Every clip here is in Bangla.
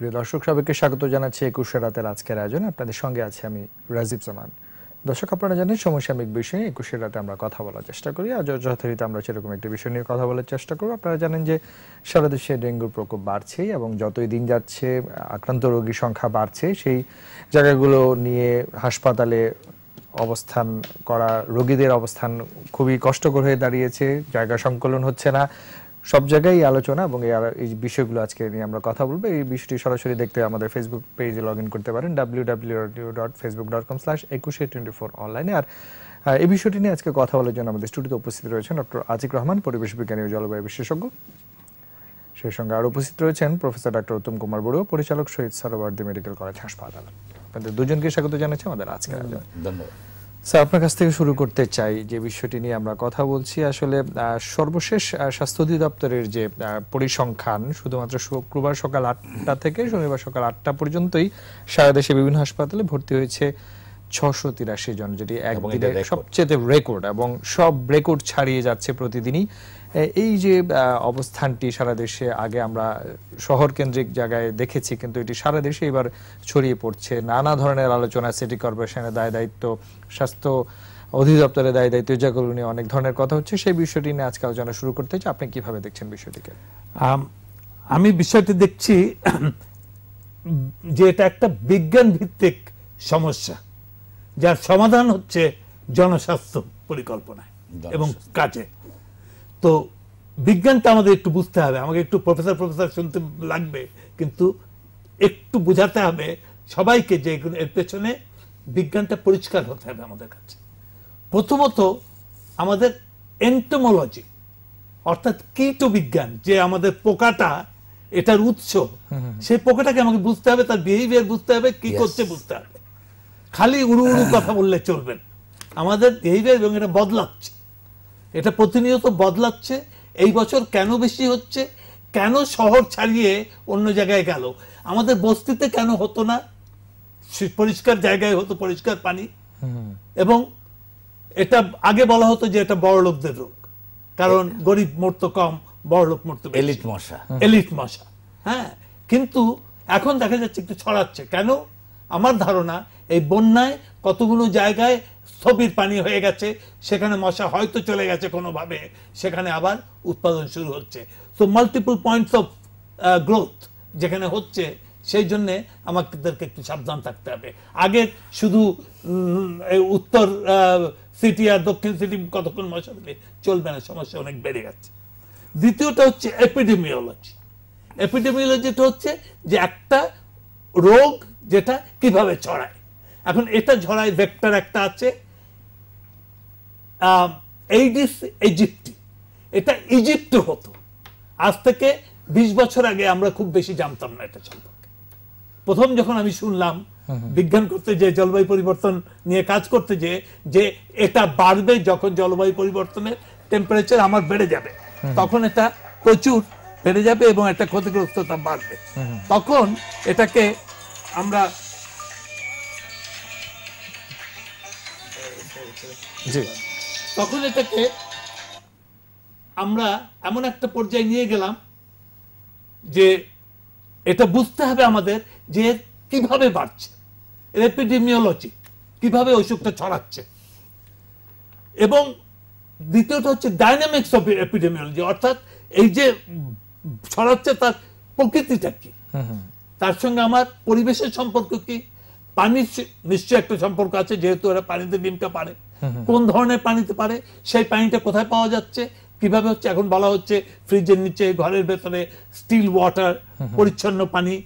প্রিয় দর্শক, সবাইকে স্বাগত জানাচ্ছি একুশে রাতের আজকের আয়োজন। আপনাদের সঙ্গে আছে আমি রাজীব জামান। দর্শক, আপনারা জানেন সমসাময়িক বিষয়ে একুশে রাতে আমরা কথা বলার চেষ্টা করি। আজ যথারীতি আমরা সেরকম একটি বিষয় নিয়ে কথা বলার চেষ্টা করব। আপনারা জানেন যে সারা দেশে ডেঙ্গুর প্রকোপ বাড়ছেই এবং যতই দিন যাচ্ছে, আক্রান্ত রোগীর সংখ্যা বাড়ছে, সেই জায়গাগুলো নিয়ে হাসপাতালে অবস্থান করা রোগীদের অবস্থান খুবই কষ্টকর হয়ে দাঁড়িয়েছে। জায়গা সংকলন হচ্ছে না। সব জায়গায় আলোচনা এবং এই বিষয়গুলো আজকে নিয়ে আমরা কথা বলব। এই বিষয়টি সরাসরি দেখতে আমাদের ফেসবুক পেজে লগ ইন করতে পারেন W W dot Facebook dot com slash একুশে টোয়েন্টি ফোর অনলাইনে আর এই বিষয়টি নিয়ে আজকে কথা বলার জন্য আমাদের স্টুডিওতে উপস্থিত রয়েছেন ডক্টর আজিক রহমান, পরিবেশ বিজ্ঞানী ও জলবায়ু বিশেষজ্ঞ। সেই সঙ্গে আর উপস্থিত রয়েছেন প্রফেসর ডক্টর উত্তম কুমার বড়ুয়া, পরিচালক শহীদ সরোবর্দী মেডিকেল কলেজ হাসপাতাল। আপনাদের দুজনকে স্বাগত জানাচ্ছি আমাদের আজকে ধন্যবাদ। স্যার, আপনার কাছ থেকে শুরু করতে চাই যে বিষয়টি নিয়ে আমরা কথা বলছি। আসলে সর্বশেষ স্বাস্থ্য অধিদপ্তরের যে পরিসংখ্যান, শুধুমাত্র শুক্রবার সকাল আটটা থেকে শনিবার সকাল আটটা পর্যন্তই সারা দেশে বিভিন্ন হাসপাতালে ভর্তি হয়েছে। ছশো তিরাশি জন যেটি এটা সবচেয়ে রেকর্ড এবং সব রেকর্ড ছাড়িয়ে যাচ্ছে প্রতিদিনই। এই যে অবস্থানটি সারা দেশে আগে আমরা শহর কেন্দ্রিক জায়গায় দেখেছি কিন্তু এটি সারা দেশে এবার ছড়িয়ে পড়ছে। নানা ধরনের আলোচনা সিটি কর্পোরেশনের দায় দায়িত্ব স্বাস্থ্য অধিদপ্তরের দায় দায়িত্ব যেগুলো নিয়ে অনেক ধরনের কথা হচ্ছে। সেই বিষয়টি নিয়ে আজকে আলোচনা শুরু করতে চাই। আপনি কীভাবে দেখছেন বিষয়টিকে? আম, আমি বিষয়টি দেখছি যে এটা একটা বিজ্ঞান ভিত্তিক সমস্যা। যার সমাধান হচ্ছে জনস্বাস্থ্য পরিকল্পনায় এবং কাজে। তো বিজ্ঞানটা আমাদের একটু বুঝতে হবে। আমাকে একটু প্রফেসর প্রফেসর শুনতে লাগবে কিন্তু একটু বোঝাতে হবে সবাইকে যে এর পেছনে বিজ্ঞানটা পরিষ্কার হতে হবে আমাদের কাছে। প্রথমত আমাদের এন্টোমোলজি অর্থাৎ কীট বিজ্ঞান যে আমাদের পোকাটা এটার উৎস সেই পোকাটাকে আমাকে বুঝতে হবে তার বিহেভিয়ার বুঝতে হবে কি. করছে বুঝতে হবে। খালি উড়ু উড়ু কথা বললে চলবে না। আমাদের বিহেভিয়ার এবং এটা বদলাচ্ছে। এটা প্রতিনিয়ত বদলাচ্ছে। এই বছর কেন বেশি হচ্ছে? কেন শহর ছাড়িয়ে অন্য জায়গায় গেল? আমাদের বস্তিতে কেন হতো না? পরিষ্কার জায়গায় হতো পরিষ্কার পানি। এবং এটা আগে বলা হতো যে এটা বড় লোকদের রোগ। কারণ গরিব মরতো কম বড় লোক মরতো। এলিট মশা। এলিট মশা। হ্যাঁ কিন্তু এখন দেখা যাচ্ছে একটু ছড়াচ্ছে। কেন? আমার ধারণা এই বন্যায় কতগুলো জায়গায় স্থবির পানি হয়ে গেছে, সেখানে মশা হয়তো চলে গেছে কোনোভাবে, সেখানে আবার উৎপাদন শুরু হচ্ছে। তো মাল্টিপল পয়েন্টস অফ গ্রোথ যেখানে হচ্ছে, সেই জন্যে আমাদেরকে একটু সাবধান থাকতে হবে। আগে শুধু এই উত্তর সিটি আর দক্ষিণ সিটি কতক্ষণ মশা দিলে চলবে না, সমস্যা অনেক বেড়ে গেছে। দ্বিতীয়টা হচ্ছে এপিডেমিওলজি এপিডেমিওলজিটা হচ্ছে যে একটা রোগ যেটা কীভাবে ছড়ায়। এখন এটা ছড়ায় ভেক্টর একটা আছে। এইডিস ইজিপ্টি এটা ইজিপ্টে হতো। আজ থেকে বিশ বছর আগে আমরা খুব বেশি জানতাম না এটা সম্পর্কে। প্রথম যখন আমি শুনলাম বিজ্ঞান করতে যে জলবায়ু পরিবর্তন নিয়ে কাজ করতে যে যে এটা বাড়বে যখন জলবায়ু পরিবর্তনের টেম্পারেচার আমার বেড়ে যাবে তখন এটা প্রচুর বেড়ে যাবে এবং একটা ক্ষতিগ্রস্ততা বাড়বে। তখন এটাকে আমরা জি। তখন এটাকে আমরা এমন একটা পর্যায়ে নিয়ে গেলাম যে এটা বুঝতে হবে আমাদের যে কীভাবে বাড়ছে এপিডেমিওলজি কীভাবে অসুখটা ছড়াচ্ছে। এবং দ্বিতীয়টা হচ্ছে ডাইনামিক্স অফ এপিডেমিওলজি অর্থাৎ এই যে ছড়াচ্ছে তার প্রকৃতিটা কি? তার সঙ্গে আমার পরিবেশের সম্পর্ক কি? পানির সে- নিশ্চয়ই একটা সম্পর্ক আছে, যেহেতু ওরা পানিতে ডিমটা পারে কোন ধরনের পানিতে পারে সেই পানিটা কোথায় পাওয়া যাচ্ছে? কীভাবে হচ্ছে? এখন বলা হচ্ছে ফ্রিজের নিচে, ঘরের ভেতরে স্টিল ওয়াটার, পরিচ্ছন্ন পানি,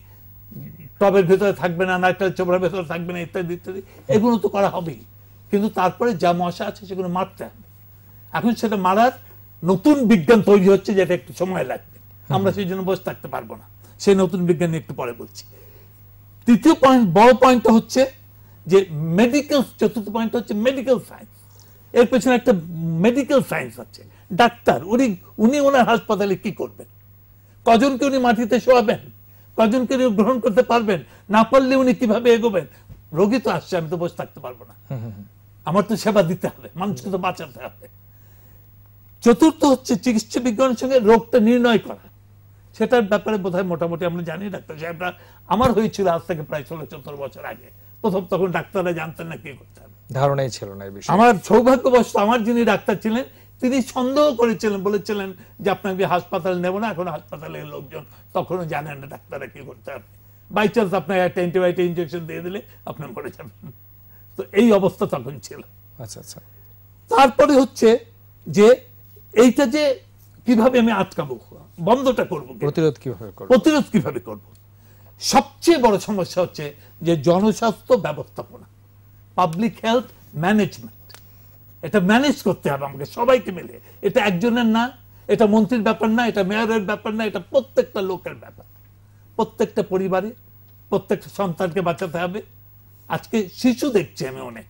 টবের ভেতরে থাকবে না, নারকেল চোপড়ার ভেতরে থাকবে না, ইত্যাদি ইত্যাদি। এগুলো তো করা হবেই। কিন্তু তারপরে যা মশা আছে সেগুলো মারতে হবে। এখন সেটা মারার নতুন বিজ্ঞান তৈরি হচ্ছে যেটা একটু সময় লাগবে। আমরা সেই জন্য বসে থাকতে পারব না। সেই নতুন বিজ্ঞান একটু পরে বলছি। তৃতীয় পয়েন্ট বড় পয়েন্টটা হচ্ছে যে মেডিকেল চতুর্থ পয়েন্ট হচ্ছে মেডিকেল সায়েন্স এর পেছনে একটা মেডিকেল সায়েন্স আছে। ডাক্তার উনি উনি ওনার হাসপাতালে কি করবেন? কজনকে উনি মাটিতে শোয়াবেন? কজনকে উনি গ্রহণ করতে পারবেন? না পারলে উনি কীভাবে এগোবেন? রোগী তো আসছে আমি তো বসে থাকতে পারব না। আমার তো সেবা দিতে হবে মানুষকে তো বাঁচাতে হবে। চতুর্থ হচ্ছে চিকিৎসা বিজ্ঞানের সঙ্গে রোগটা নির্ণয় করা। সেটার ব্যাপারে বোধহয় মোটামুটি আমরা জানি ডাক্তার সাহেবরা। আমার হয়েছিল আজ থেকে প্রায় ষোলো সতেরো বছর আগে। প্রথম তখন ডাক্তাররা জানতেন না কি করতে হবে। ধারণাই ছিল না এই বিষয়ে। আমার সৌভাগ্যবশত আমার যিনি ডাক্তার ছিলেন তিনি সন্দেহ করেছিলেন বলেছিলেন যে আপনাকে হাসপাতাল নেব না এখন হাসপাতালের লোকজন তখনও জানেন না ডাক্তাররা কি করতে হবে। বাই চান্স আপনাকে একটা অ্যান্টিবায়োটিক ইঞ্জেকশন দিয়ে দিলে আপনি মরে যাবেন। তো এই অবস্থা তখন ছিল। আচ্ছা আচ্ছা। তারপরে হচ্ছে যে এইটা যে কীভাবে আমি আটকাবো? বন্ধটা করব প্রতিরোধ কীভাবে করবে? প্রতিরোধ কীভাবে করব? সবচেয়ে বড় সমস্যা হচ্ছে যে জনস্বাস্থ্য ব্যবস্থাপনা পাবলিক হেলথ ম্যানেজমেন্ট এটা ম্যানেজ করতে হবে আমাকে সবাইকে মিলে। এটা একজনের না এটা মন্ত্রীর ব্যাপার না এটা মেয়রের ব্যাপার না এটা প্রত্যেকটা লোকের ব্যাপার। প্রত্যেকটা পরিবারে প্রত্যেকটা সন্তানকে বাঁচাতে হবে। আজকে শিশু দেখছি আমি অনেক।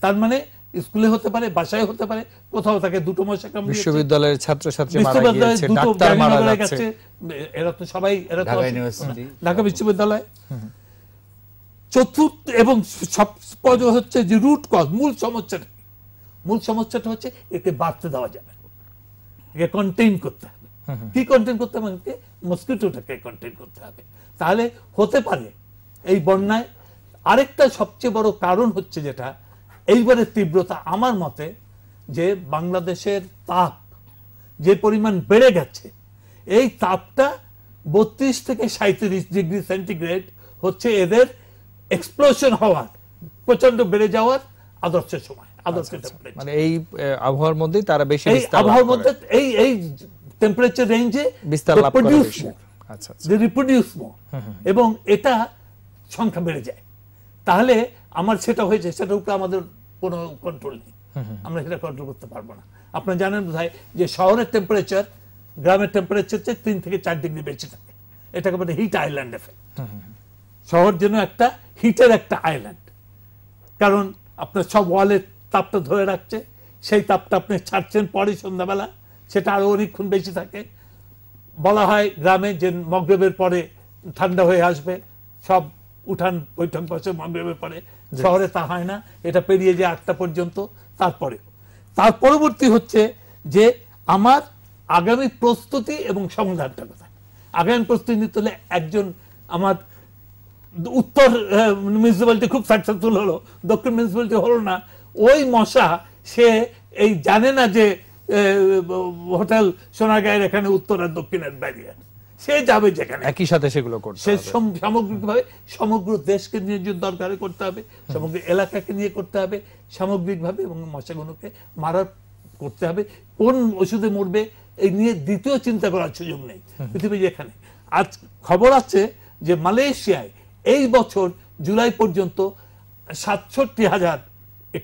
তার মানে স্কুলে হতে পারে বাসায় হতে পারে কোথাও তাকে দুটো মশা কামড়িয়েছে। বিশ্ববিদ্যালয়ের ছাত্রছাত্রী মারা গিয়েছে ডাক্তার মারা যাচ্ছে। গেছে। এরা তো সবাই এরা তো ঢাকা বিশ্ববিদ্যালয়। চতুর্থ এবং সব হচ্ছে যে রুট কজ মূল সমস্যাটা মূল সমস্যাটা হচ্ছে একে বাড়তে দেওয়া যাবে একে কন্টেইন করতে হবে। কি কন্টেইন করতে হবে? একে মসকিটোটাকে কন্টেইন করতে হবে। তাহলে হতে পারে এই বন্যায়। আরেকটা সবচেয়ে বড় কারণ হচ্ছে যেটা এইবারের তীব্রতা আমার মতে যে বাংলাদেশের তাপ যে পরিমাণ বেড়ে গেছে এই তাপটা বত্রিশ থেকে সাঁত্রিশ ডিগ্রি সেন্টিগ্রেড হচ্ছে এদের এক্সপ্লোশন হওয়ার প্রচণ্ড বেড়ে যাওয়ার আদর্শ সময় আদর্শ মানে এই আবহাওয়ার মধ্যেই তারা বেশি এই আবহাওয়ার মধ্যে এই এই টেম্পারেচার রেঞ্জে বিস্তার লাভ করে আচ্ছা আচ্ছা। রিপ্রোডিউস মোর এবং এটা সংখ্যা বেড়ে যায়। তাহলে আমার সেটা হয়েছে সেটার উপরে আমাদের কোনো কন্ট্রোল নেই। আমরা সেটা কন্ট্রোল করতে পারব না। আপনারা জানেন বোধহয় যে শহরের টেম্পারেচার গ্রামের টেম্পারেচার চেয়ে তিন থেকে চার ডিগ্রি বেশি থাকে। এটাকে বলে হিট আইল্যান্ড এফেক্ট শহর যেন একটা হিটের একটা আইল্যান্ড কারণ আপনার সব ওয়ালের তাপটা ধরে রাখছে সেই তাপটা আপনি ছাড়ছেন পরে সন্ধ্যাবেলা সেটা আরও অনেকক্ষণ বেশি থাকে। বলা হয় গ্রামে যে মগরবের পরে ঠান্ডা হয়ে আসবে সব উঠান বৈঠক বসে মগরবের পরে শহরে তা হয় না, এটা পেরিয়ে যায় আটটা পর্যন্ত, তারপরে। তার পরবর্তী হচ্ছে যে আমার আগামী প্রস্তুতি এবং সমাধানটা কোথায় আগামী প্রস্তুতি নিতে একজন আমার উত্তর মিউনিসিপ্যালিটি খুব সাকসেসফুল হলো, দক্ষিণ মিউনিসিপ্যালিটি হলো না, ওই মশা, সে এই জানে না যে হোটেল সোনাগাঁয়ের এখানে উত্তর আর দক্ষিণের ব্যারিয়ার সে যাবে যেখানে। একই সাথে সেগুলো করতে সে। সামগ্রিকভাবে সমগ্র দেশকে নিয়ে যে দরকারে করতে হবে সমগ্র এলাকাকে নিয়ে করতে হবে সামগ্রিকভাবে এবং মশাগুলোকে মারার করতে হবে। কোন ওষুধে মরবে এই নিয়ে দ্বিতীয় চিন্তা করার সুযোগ নেই পৃথিবী যেখানে। আজ খবর আছে যে মালয়েশিয়ায় এই বছর জুলাই পর্যন্ত সাতষট্টি হাজার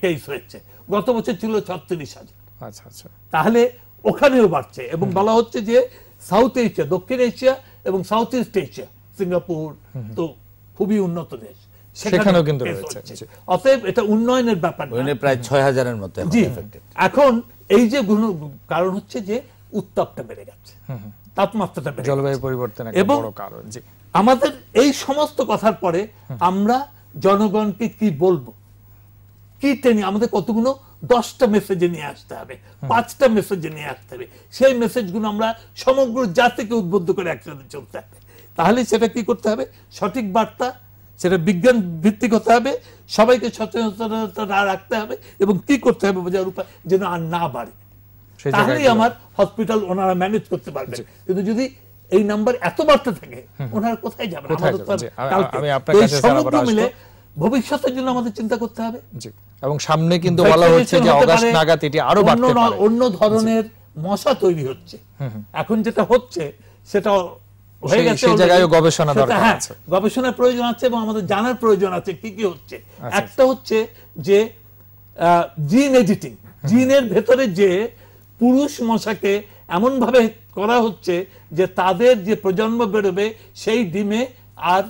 কেস হয়েছে। গত বছর ছিল ছত্রিশ হাজার। আচ্ছা আচ্ছা। তাহলে ওখানেও বাড়ছে এবং বলা হচ্ছে যে সাউথ এশিয়া দক্ষিণ এশিয়া এবং সাউথ ইস্ট এশিয়া সিঙ্গাপুর তো খুবই উন্নত দেশ। সেখানেও কিন্তু। অতএব এটা উন্নয়নের ব্যাপার প্রায় ছয় হাজারের মতো এখন এই যে কারণ হচ্ছে যে উত্তাপটা বেড়ে গেছে। তাপমাত্রাটা বেড়ে জলবায়ু। পরিবর্তন এবং কারণ আমাদের এই সমস্ত কথার পরে আমরা জনগণকে কি বলব? কি ট্রেনিং আমাদের কতগুলো দশটা মেসেজে নিয়ে আসতে হবে পাঁচটা মেসেজে নিয়ে আসতে হবে। সেই মেসেজগুলো আমরা সমগ্র জাতিকে উদ্বুদ্ধ করে একসাথে চলতে হবে তাহলে সেটা কি করতে হবে? সঠিক বার্তা সেটা বিজ্ঞান ভিত্তিক হতে হবে সবাইকে সচেতনতা রাখতে হবে এবং কি করতে হবে বোঝার উপায় যেন আর না বাড়ে। তাহলেই আমার হসপিটাল ওনারা ম্যানেজ করতে পারবে কিন্তু যদি এই নাম্বার এত বাড়তে থাকে ওনারা কোথায় যাবেন? কোথায় আমাদের তো সমগ্র মিলে ভবিষ্যতের জন্য আমাদের চিন্তা করতে হবে। এবং সামনে কিন্তু বলা হচ্ছে যে অগাস্ট নাগাদ এটি আরও বাড়তে পারে। অন্য ধরনের মশা তৈরি হচ্ছে। এখন যেটা হচ্ছে সেটা হয়ে গেছে সেই। জায়গায়ও গবেষণা দরকার হ্যাঁ, আছে। গবেষণার প্রয়োজন আছে এবং আমাদের জানার প্রয়োজন আছে কি কি হচ্ছে। আচ্ছা, একটা হচ্ছে যে জিন এডিটিং জিনের ভেতরে যে পুরুষ মশাকে এমন ভাবে করা হচ্ছে যে তাদের যে প্রজন্ম বেরোবে সেই ডিমে আর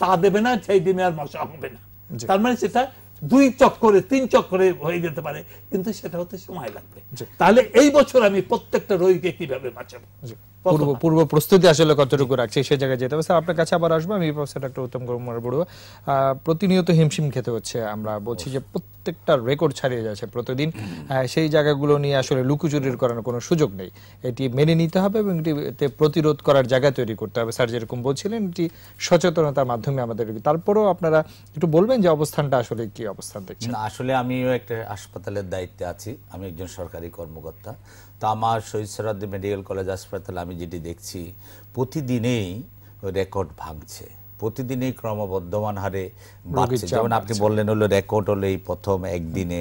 তা দেবে না সেই ডিমে আর মশা হবে না। তার মানে সেটা দুই চক্করে তিন চক্করে হয়ে যেতে পারে কিন্তু সেটা হতে সময় লাগবে। তাহলে এই বছর আমি প্রত্যেকটা রোগীকে কীভাবে বাঁচাবো? পূর্ব পূর্ব প্রস্তুতি আসলে কতটুকু রাখছে সেই জায়গায় যেতে হবে। স্যার আপনার কাছে আবার আসব আমি প্রফেসর ডক্টর উত্তম কুমার বড়ুয়া। প্রতিনিয়ত হিমশিম খেতে হচ্ছে আমরা বলছি যে প্রত্যেকটা রেকর্ড ছাড়িয়ে যাচ্ছে প্রতিদিন। সেই জায়গাগুলো নিয়ে আসলে লুকোচুরির করার কোনো সুযোগ নেই। এটি মেনে নিতে হবে এবং এটিতে প্রতিরোধ করার জায়গা তৈরি করতে হবে। স্যার যেরকম বলছিলেন এটি সচেতনতার মাধ্যমে আমাদের তারপরেও আপনারা একটু বলবেন যে অবস্থানটা আসলে কি অবস্থান দেখছেন? না আসলে আমিও একটা হাসপাতালের দায়িত্বে আছি। আমি একজন সরকারি কর্মকর্তা। তো আমার শহীদ সরাদ্দি মেডিকেল কলেজ হাসপাতালে আমি যেটি দেখছি প্রতিদিনেই রেকর্ড ভাঙছে। প্রতিদিনই ক্রমবর্ধমান হারে বাড়ছে। যেমন আপনি বললেন হলো রেকর্ড হলো এই প্রথম একদিনে।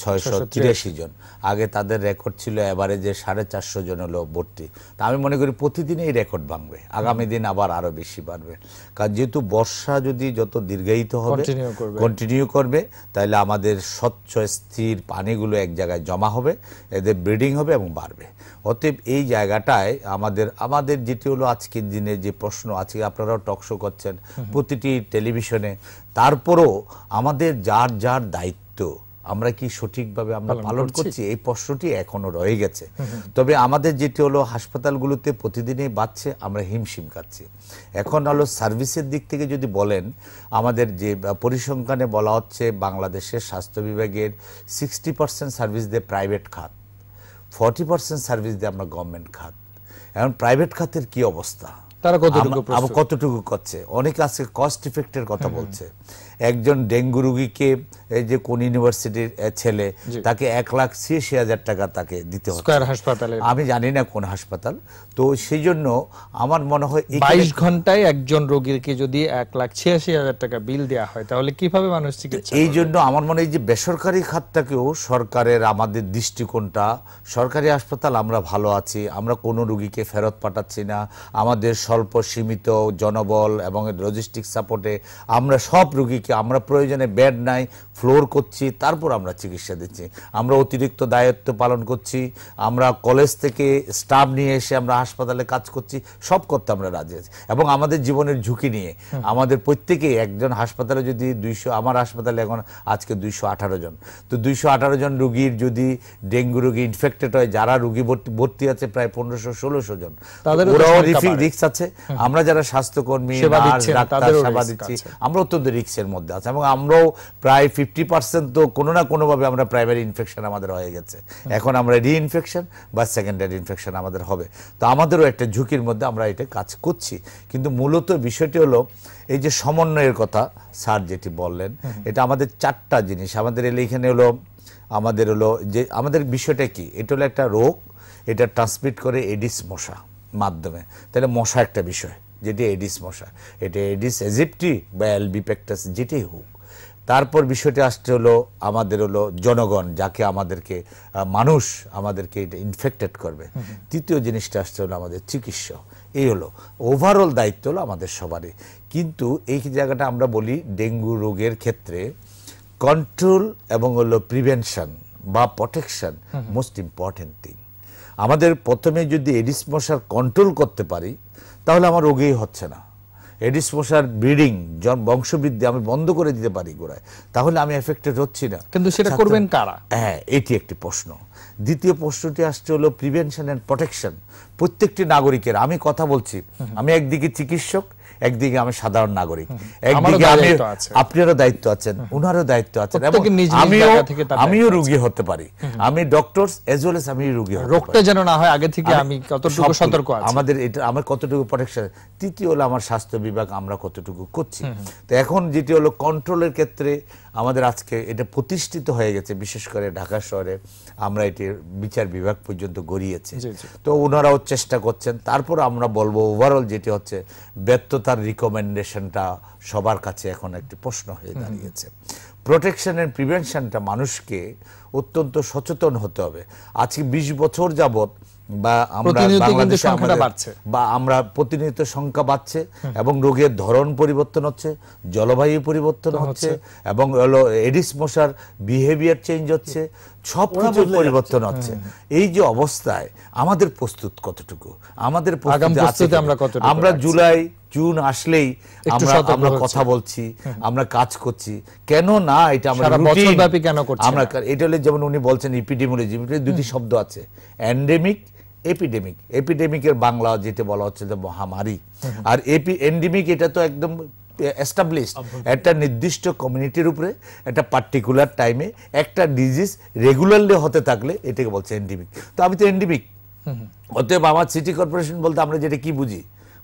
ছয়শো তিরাশি জন। আগে তাদের রেকর্ড ছিল এভারেজে সাড়ে চারশো জন হলো ভর্তি। তা আমি মনে করি প্রতিদিনই এই রেকর্ড ভাঙবে। আগামী দিন আবার আরও বেশি বাড়বে। কারণ যেহেতু বর্ষা যদি যত দীর্ঘায়িত হবে কন্টিনিউ করবে। তাহলে আমাদের স্বচ্ছ স্থির পানিগুলো এক জায়গায় জমা হবে এদের ব্রিডিং হবে এবং বাড়বে। অতএব এই জায়গাটায় আমাদের আমাদের যেটি হলো আজকের দিনে যে প্রশ্ন আজকে আপনারাও টকশো করছেন প্রতিটি টেলিভিশনে তারপরও আমাদের যার যার দায়িত্ব আমরা কি সঠিকভাবে আমরা পালন করছি? এই প্রশ্নটি এখনও রয়ে গেছে। তবে আমাদের যেটি হলো হাসপাতালগুলোতে প্রতিদিনই বাড়ছে আমরা হিমশিম খাচ্ছি। এখন হলো সার্ভিসের দিক থেকে যদি বলেন আমাদের যে পরিসংখ্যানে বলা হচ্ছে বাংলাদেশের স্বাস্থ্য বিভাগের সিক্সটি পার্সেন্ট সার্ভিস দেয় প্রাইভেট খাত ফর্টি পার্সেন্ট সার্ভিস দেয় আমরা গভর্নমেন্ট খাত। এখন প্রাইভেট খাতের কি অবস্থা? তারা কতটুকু কতটুকু করছে? অনেকে আজকে কস্ট ইফেক্টের কথা বলছে। একজন ডেঙ্গু রুগীকে যে কোন ইউনিভার্সিটির ছেলে তাকে এক লাখ ছিয়াশি হাজার টাকা তাকে দিতে হচ্ছে। হাসপাতালে। আমি জানি না কোন হাসপাতাল। তো সেই জন্য আমার মনে হয় বাইশ ঘন্টায় একজন রোগীকে যদি এক লাখ ছিয়াশি হাজার টাকা বিল দেওয়া হয় তাহলে কীভাবে মানুষ চিকিৎসা এই জন্য আমার মনে হয় যে বেসরকারি খাতটাকেও সরকারের আমাদের দৃষ্টিকোণটা সরকারি হাসপাতাল আমরা ভালো আছি আমরা কোনো রুগীকে ফেরত পাঠাচ্ছি না আমাদের স্বল্প সীমিত জনবল এবং লজিস্টিক সাপোর্টে আমরা সব রুগীকে আমরা প্রয়োজনে বেড নাই ফ্লোর করছি তারপর আমরা চিকিৎসা দিচ্ছি। আমরা অতিরিক্ত দায়িত্ব পালন করছি আমরা কলেজ থেকে স্টাফ নিয়ে এসে আমরা হাসপাতালে কাজ করছি সব করতে আমরা রাজি আছি। এবং আমাদের জীবনের ঝুঁকি নিয়ে আমাদের প্রত্যেকেই একজন হাসপাতালে যদি দুইশো আমার হাসপাতালে এখন আজকে দুইশো আঠারো জন। তো দুইশো আঠারো জন রুগীর যদি ডেঙ্গু রুগী ইনফেক্টেড হয় যারা রুগী ভর্তি ভর্তি আছে প্রায় পনেরোশো ষোলোশো জন তাদেরও তো ওরাও সংখ্যা আছে। আমরা যারা স্বাস্থ্যকর্মী সেবা ডাক্তার সেবা দিচ্ছি আমরা অত্যন্ত রিক্সের মধ্যে আছি এবং আমরাও প্রায় ফিফটি পার্সেন্ট তো কোনো না কোনোভাবে আমরা প্রাইমারি ইনফেকশন আমাদের হয়ে গেছে। এখন আমরা রি ইনফেকশন বা সেকেন্ডারি ইনফেকশন আমাদের হবে। তো আমাদেরও একটা ঝুঁকির মধ্যে আমরা এটা কাজ করছি। কিন্তু মূলত বিষয়টি হলো এই যে সমন্বয়ের কথা স্যার যেটি বললেন এটা আমাদের চারটা জিনিস। আমাদের এলে এখানে হলো আমাদের হলো যে আমাদের বিষয়টা কি? এটা হলো একটা রোগ এটা ট্রান্সমিট করে এডিস মশা মাধ্যমে। তাহলে মশা একটা বিষয়। যেটি এডিস মশা এটা এডিস এজিপ্টি বা অ্যালবিপেক্টাস যেটাই হোক। তারপর বিষয়টা আসতে হলো আমাদের হলো জনগণ যাকে আমাদেরকে মানুষ আমাদেরকে এটা ইনফেক্টেড করবে। তৃতীয় জিনিসটা আসতে হলো আমাদের চিকিৎসক এই হলো ওভারঅল দায়িত্ব হলো আমাদের সবারই। কিন্তু এই জায়গাটা আমরা বলি ডেঙ্গু রোগের ক্ষেত্রে কন্ট্রোল এবং হলো প্রিভেনশন বা প্রোটেকশন মোস্ট ইম্পর্টেন্ট থিং আমাদের প্রথমে যদি এডিস মশার কন্ট্রোল করতে পারি তাহলে আমার রোগেই হচ্ছে না। এডিস মশার ব্রিডিং জন বংশবৃদ্ধি আমি বন্ধ করে দিতে পারি গোড়ায়। তাহলে আমি এফেক্টেড হচ্ছি না। কিন্তু সেটা করবেন কারা? হ্যাঁ এটি একটি প্রশ্ন। দ্বিতীয় প্রশ্নটি আসছে হলো প্রিভেনশন অ্যান্ড প্রোটেকশন প্রত্যেকটি নাগরিকের আমি কথা বলছি আমি একদিকে চিকিৎসক একদিকে আমি সাধারণ নাগরিক একদিকে আমি আপনারও দায়িত্ব আছেন উনারও দায়িত্ব আছেন এবং আমিও আমিও রোগী হতে পারি। আমি ডক্টরস এজ ওয়েল এস আমি রুগী রোগটা যেন না হয় আগে থেকে আমি কতটুকু সতর্ক আছি। আমাদের এটা আমার কতটুকু প্রোটেকশন তৃতীয় হলো আমার স্বাস্থ্য বিভাগ আমরা কতটুকু করছি। তো এখন যেটি হলো কন্ট্রোলের ক্ষেত্রে আমাদের আজকে এটা প্রতিষ্ঠিত হয়ে গেছে বিশেষ করে ঢাকা শহরে আমরা এটির বিচার বিভাগ পর্যন্ত গড়িয়েছে। তো ওনারাও চেষ্টা করছেন। তারপর আমরা বলব ওভারঅল যেটি হচ্ছে ব্যর্থতার রিকমেন্ডেশনটা সবার কাছে এখন একটি প্রশ্ন হয়ে দাঁড়িয়েছে। প্রোটেকশন এন্ড প্রিভেনশনটা মানুষকে অত্যন্ত সচেতন হতে হবে। আজকে বিশ বছর যাবত বা আমরা প্রতিনিয়ত বাংলাদেশে সংখ্যাটা বাড়ছে। বা আমরা প্রতিনিয়ত সংখ্যা বাড়ছে এবং রোগের ধরন পরিবর্তন হচ্ছে জলবায়ু পরিবর্তন হচ্ছে এবং হলো এডিস মশার বিহেভিয়ার চেঞ্জ হচ্ছে সব কিছু পরিবর্তন হচ্ছে। এই যে অবস্থায় আমাদের প্রস্তুত কতটুকু? আমাদের? আমরা কতটুকু আমরা জুলাই জুন আসলেই আমরা আমরা কথা বলছি আমরা কাজ করছি। কেন না এটা আমরা বছরব্যাপী কেন করছি আমরা এটা হলে যেমন উনি বলছেন ইপিডেমোলজি দুটি শব্দ আছে। এন্ডেমিক এপিডেমিক এপিডেমিকের বাংলা যেটা বলা হচ্ছে যে মহামারী। আর এপি এন্ডেমিক এটা তো একদম এস্টাবলিশ একটা নির্দিষ্ট কমিউনিটির উপরে একটা পার্টিকুলার টাইমে একটা ডিজিজ রেগুলারলি হতে থাকলে এটাকে বলছে এন্ডেমিক তো আমি তো এন্ডেমিক অতএব আমার সিটি কর্পোরেশন বলতে আমরা যেটা কি বুঝি?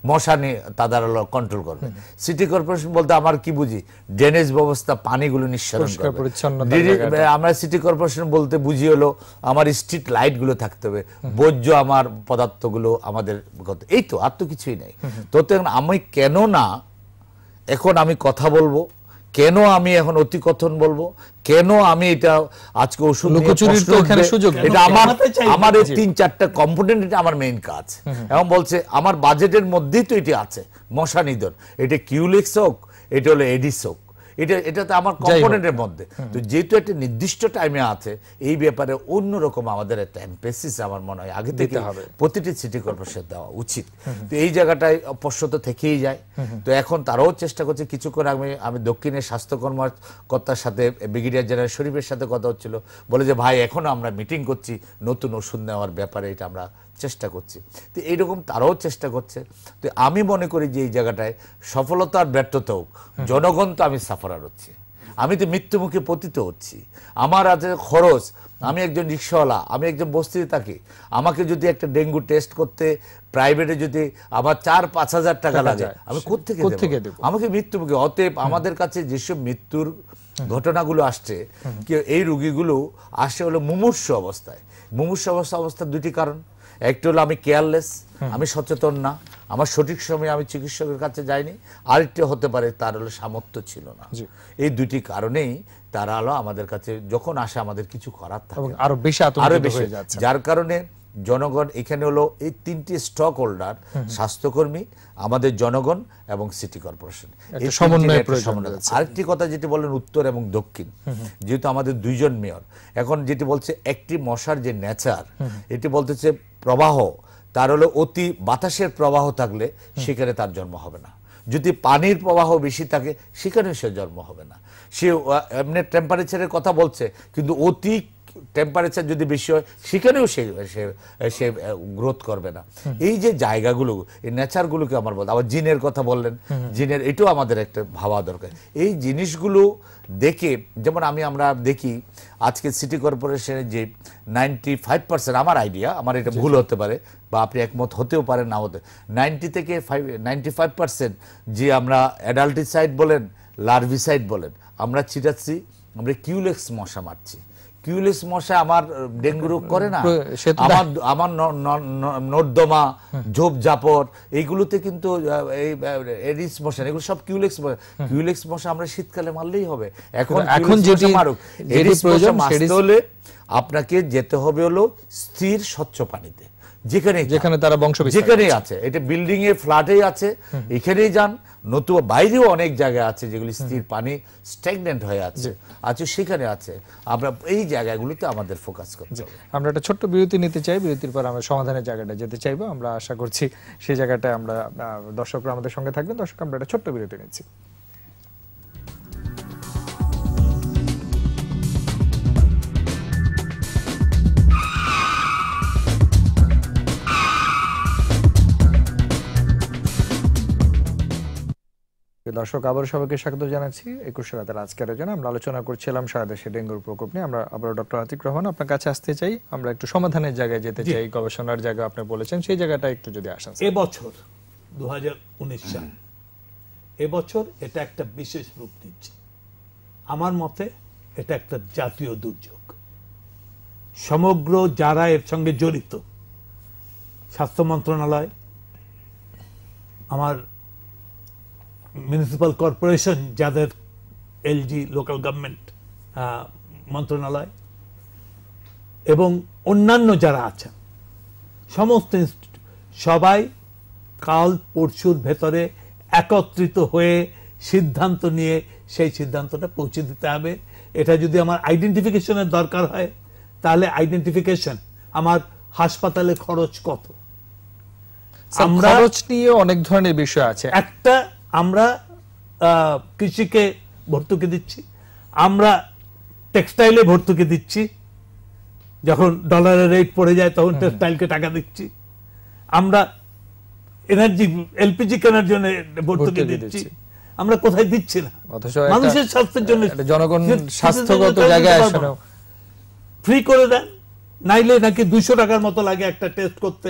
মশা নিয়ে তাদের কন্ট্রোল করবে। সিটি কর্পোরেশন বলতে আমার কি বুঝি? ড্রেনেজ ব্যবস্থা পানিগুলো নিঃসরণ করবে। আমরা সিটি কর্পোরেশন বলতে বুঝি হলো আমার স্ট্রিট লাইটগুলো থাকতে হবে। বর্জ্য আমার পদার্থগুলো আমাদের এই তো আর তো কিছুই নেই। তো তো আমি কেন না এখন আমি কথা বলব কেন আমি এখন অতিকথন বলব? কেন আমি এটা আজকে ওষুধ এটা আমার আমার এই তিন চারটা কম্পোনেন্ট এটা আমার মেইন কাজ। এবং বলছে আমার বাজেটের মধ্যেই তো এটি আছে। মশা নিধন। এটা কিউলেক্স হোক এটা হলো এডিস হোক। এটা এটা তো আমার কম্পোনেন্টের মধ্যে। তো যেহেতু একটা নির্দিষ্ট টাইমে আছে এই ব্যাপারে অন্যরকম আমাদের একটা এমপেসিস আমার মনে হয়। আগে থেকে প্রতিটি সিটি কর্পোরেশন দেওয়া উচিত। তো এই জায়গাটায় অপশ্য তো থেকেই যায়। তো এখন তারাও চেষ্টা করছে। কিছুক্ষণ আমি আমি দক্ষিণের স্বাস্থ্য কর্মকর্তার সাথে ব্রিগেডিয়ার জেনারেল শরীফের সাথে কথা হচ্ছিল। বলে যে ভাই এখনও আমরা মিটিং করছি। নতুন ওষুধ নেওয়ার ব্যাপারে এটা আমরা চেষ্টা করছি। তো এইরকম তারাও চেষ্টা করছে। তো আমি মনে করি যে এই জায়গাটায় সফলতা আর ব্যর্থতা হোক জনগণ তো আমি সাফারার হচ্ছি। আমি তো মৃত্যুমুখে পতিত হচ্ছি। আমার আছে খরচ আমি একজন রিক্সাওয়ালা আমি একজন বস্তিতে থাকি আমাকে যদি একটা ডেঙ্গু টেস্ট করতে প্রাইভেটে যদি আমার চার পাঁচ হাজার টাকা লাগে আমি কোথেকে কোত্থেকে দেব? আমাকে মৃত্যুমুখে অতএব আমাদের কাছে যেসব মৃত্যুর ঘটনাগুলো আসছে কি এই রুগীগুলো আসে হলো মুমূর্ষ অবস্থায়। মুমূর্ষ অবস্থা অবস্থার দুটি কারণ। একটা হলো আমি কেয়ারলেস আমি সচেতন না আমার সঠিক সময়ে আমি চিকিৎসকের কাছে যাইনি আরেকটি হতে পারে তার হলো সামর্থ্য ছিল না। এই দুটি কারণেই তারা হলো আমাদের কাছে যখন আসে আমাদের কিছু করার থাকে। আরও বেশি আরও বেশি। যাচ্ছে। যার কারণে জনগণ এখানে হলো এই তিনটি স্টক হোল্ডার স্বাস্থ্যকর্মী আমাদের জনগণ এবং সিটি কর্পোরেশন। আরেকটি কথা যেটি বলেন উত্তর এবং দক্ষিণ যেহেতু আমাদের দুইজন মেয়র এখন যেটি বলছে একটি মশার যে নেচার এটি বলতেছে প্রবাহ তার হলো অতি বাতাসের প্রবাহ থাকলে সেখানে তার জন্ম হবে না। যদি পানির প্রবাহ বেশি থাকে সেখানে সে জন্ম হবে না। সে এমনি টেম্পারেচারের কথা বলছে কিন্তু অতি টেম্পারেচার যদি বেশি হয় সেখানেও সে সে সে গ্রোথ করবে না। এই যে জায়গাগুলো এই নেচারগুলোকে আমার বলতে আবার জিনের কথা বললেন। জিনের এটাও আমাদের একটা ভাবা দরকার। এই জিনিসগুলো দেখে যেমন আমি আমরা দেখি আজকে সিটি কর্পোরেশনের যে নাইনটি ফাইভ পার্সেন্ট আমার আইডিয়া আমার এটা ভুল হতে পারে বা আপনি একমত হতেও পারেন না হতে নাইনটি থেকে ফাইভ নাইনটি ফাইভ পার্সেন্ট যে আমরা অ্যাডাল্টিসাইড বলেন লার্ভিসাইড বলেন আমরা ছিটাচ্ছি আমরা কিউলেক্স মশা মারছি। কিউলেক্স মশা আমার ডেঙ্গু রোগ করে না। আমার আমার নর্দমা ঝোপ ঝাপর এইগুলোতে কিন্তু এই এডিস মশা এগুলো সব কিউলেক্স মশা কিউলেক্স মশা আমরা শীতকালে মারলেই হবে। এখন এখন যেটি- মারুক। এডিস প্রয়োজন, মশা মারতে হলে আপনাকে যেতে হবে হলো স্থির স্বচ্ছ পানিতে। যেখানে যেখানে তারা বংশ যেখানেই আছে। এটা বিল্ডিং এ ফ্ল্যাটেই আছে। এখানেই যান। নতুবা বাইরেও অনেক জায়গায় আছে যেগুলি স্থির পানি স্ট্যাগনেন্ট হয়ে আছে আছে সেখানে আছে। আমরা এই জায়গাগুলিতে আমাদের ফোকাস করছি আমরা একটা ছোট্ট বিরতি নিতে চাই বিরতির পর আমরা সমাধানের জায়গাটা যেতে চাইব। আমরা আশা করছি সেই জায়গাটায় আমরা দর্শকরা আমাদের সঙ্গে থাকবেন। দর্শক আমরা একটা ছোট্ট বিরতি নিচ্ছি। দর্শক আবার সবাইকে স্বাগত জানাচ্ছি একুশে রাতের আজকের জন্য আমরা আলোচনা করছিলাম সারা দেশে ডেঙ্গুর প্রকোপ নিয়ে। আমরা আবার ডক্টর আতিক রহমান আপনার কাছে আসতে চাই। আমরা একটু সমাধানের জায়গায় যেতে চাই গবেষণার জায়গা আপনি বলেছেন সেই জায়গাটা একটু যদি আসেন এবছর দু হাজার উনিশ সাল এবছর এটা একটা বিশেষ রূপ নিচ্ছে। আমার মতে এটা একটা জাতীয় দুর্যোগ। সমগ্র যারা এর সঙ্গে জড়িত স্বাস্থ্য মন্ত্রণালয় আমার মিউনিসিপাল কর্পোরেশন যাদের এলজি লোকাল গভর্নমেন্ট মন্ত্রণালয় এবং অন্যান্য যারা আছেন সমস্ত ইনস্টিটিউট সবাই কাল পরশুর ভেতরে একত্রিত হয়ে সিদ্ধান্ত নিয়ে সেই সিদ্ধান্তটা পৌঁছে দিতে হবে। এটা যদি আমার আইডেন্টিফিকেশনের দরকার হয় তাহলে আইডেন্টিফিকেশন আমার হাসপাতালে খরচ কত? আমরা খরচ নিয়ে অনেক ধরনের বিষয় আছে। একটা আমরা কৃষিকে ভর্তুকি দিচ্ছি আমরা টেক্সটাইলে ভর্তুকি দিচ্ছি যখন ডলারের রেট পড়ে যায় তখন টেক্সটাইলকে টাকা দিচ্ছি আমরা এনার্জি এলপিজি কেনার জন্য ভর্তুকি দিচ্ছি। আমরা কোথায় দিচ্ছি না মানুষের স্বাস্থ্যের জন্য জনগণ স্বাস্থ্যগত জায়গায়। ফ্রি করে দেন নাইলে নাকি দুইশো টাকার মতো লাগে একটা টেস্ট করতে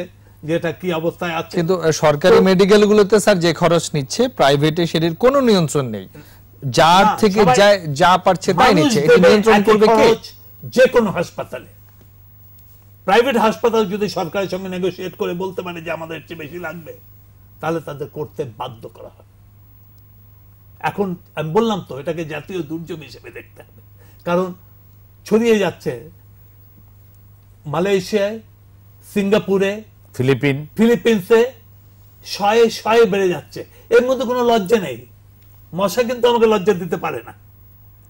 যেটা কি অবস্থায় আছে। কিন্তু সরকারি মেডিকেল গুলোতে স্যার যে খরচ নিচ্ছে প্রাইভেটে সেটির কোনো নিয়ন্ত্রণ নেই। যার থেকে যা যা পারছে তাই নিচ্ছে। এটি নিয়ন্ত্রণ করবে কে? যে কোনো হাসপাতালে। প্রাইভেট হাসপাতাল যদি সরকারের সঙ্গে নেগোসিয়েট করে বলতে পারে যে আমাদের চেয়ে বেশি লাগবে তাহলে তাদের করতে বাধ্য করা হয়। এখন আমি বললাম তো এটাকে জাতীয় দুর্যোগ হিসেবে দেখতে হবে। কারণ ছড়িয়ে যাচ্ছে মালয়েশিয়ায় সিঙ্গাপুরে ফিলিপিন। ফিলিপিন্সে শয়ে শয়ে বেড়ে যাচ্ছে। এর মধ্যে কোনো লজ্জা নেই। মশা কিন্তু আমাকে লজ্জা দিতে পারে না।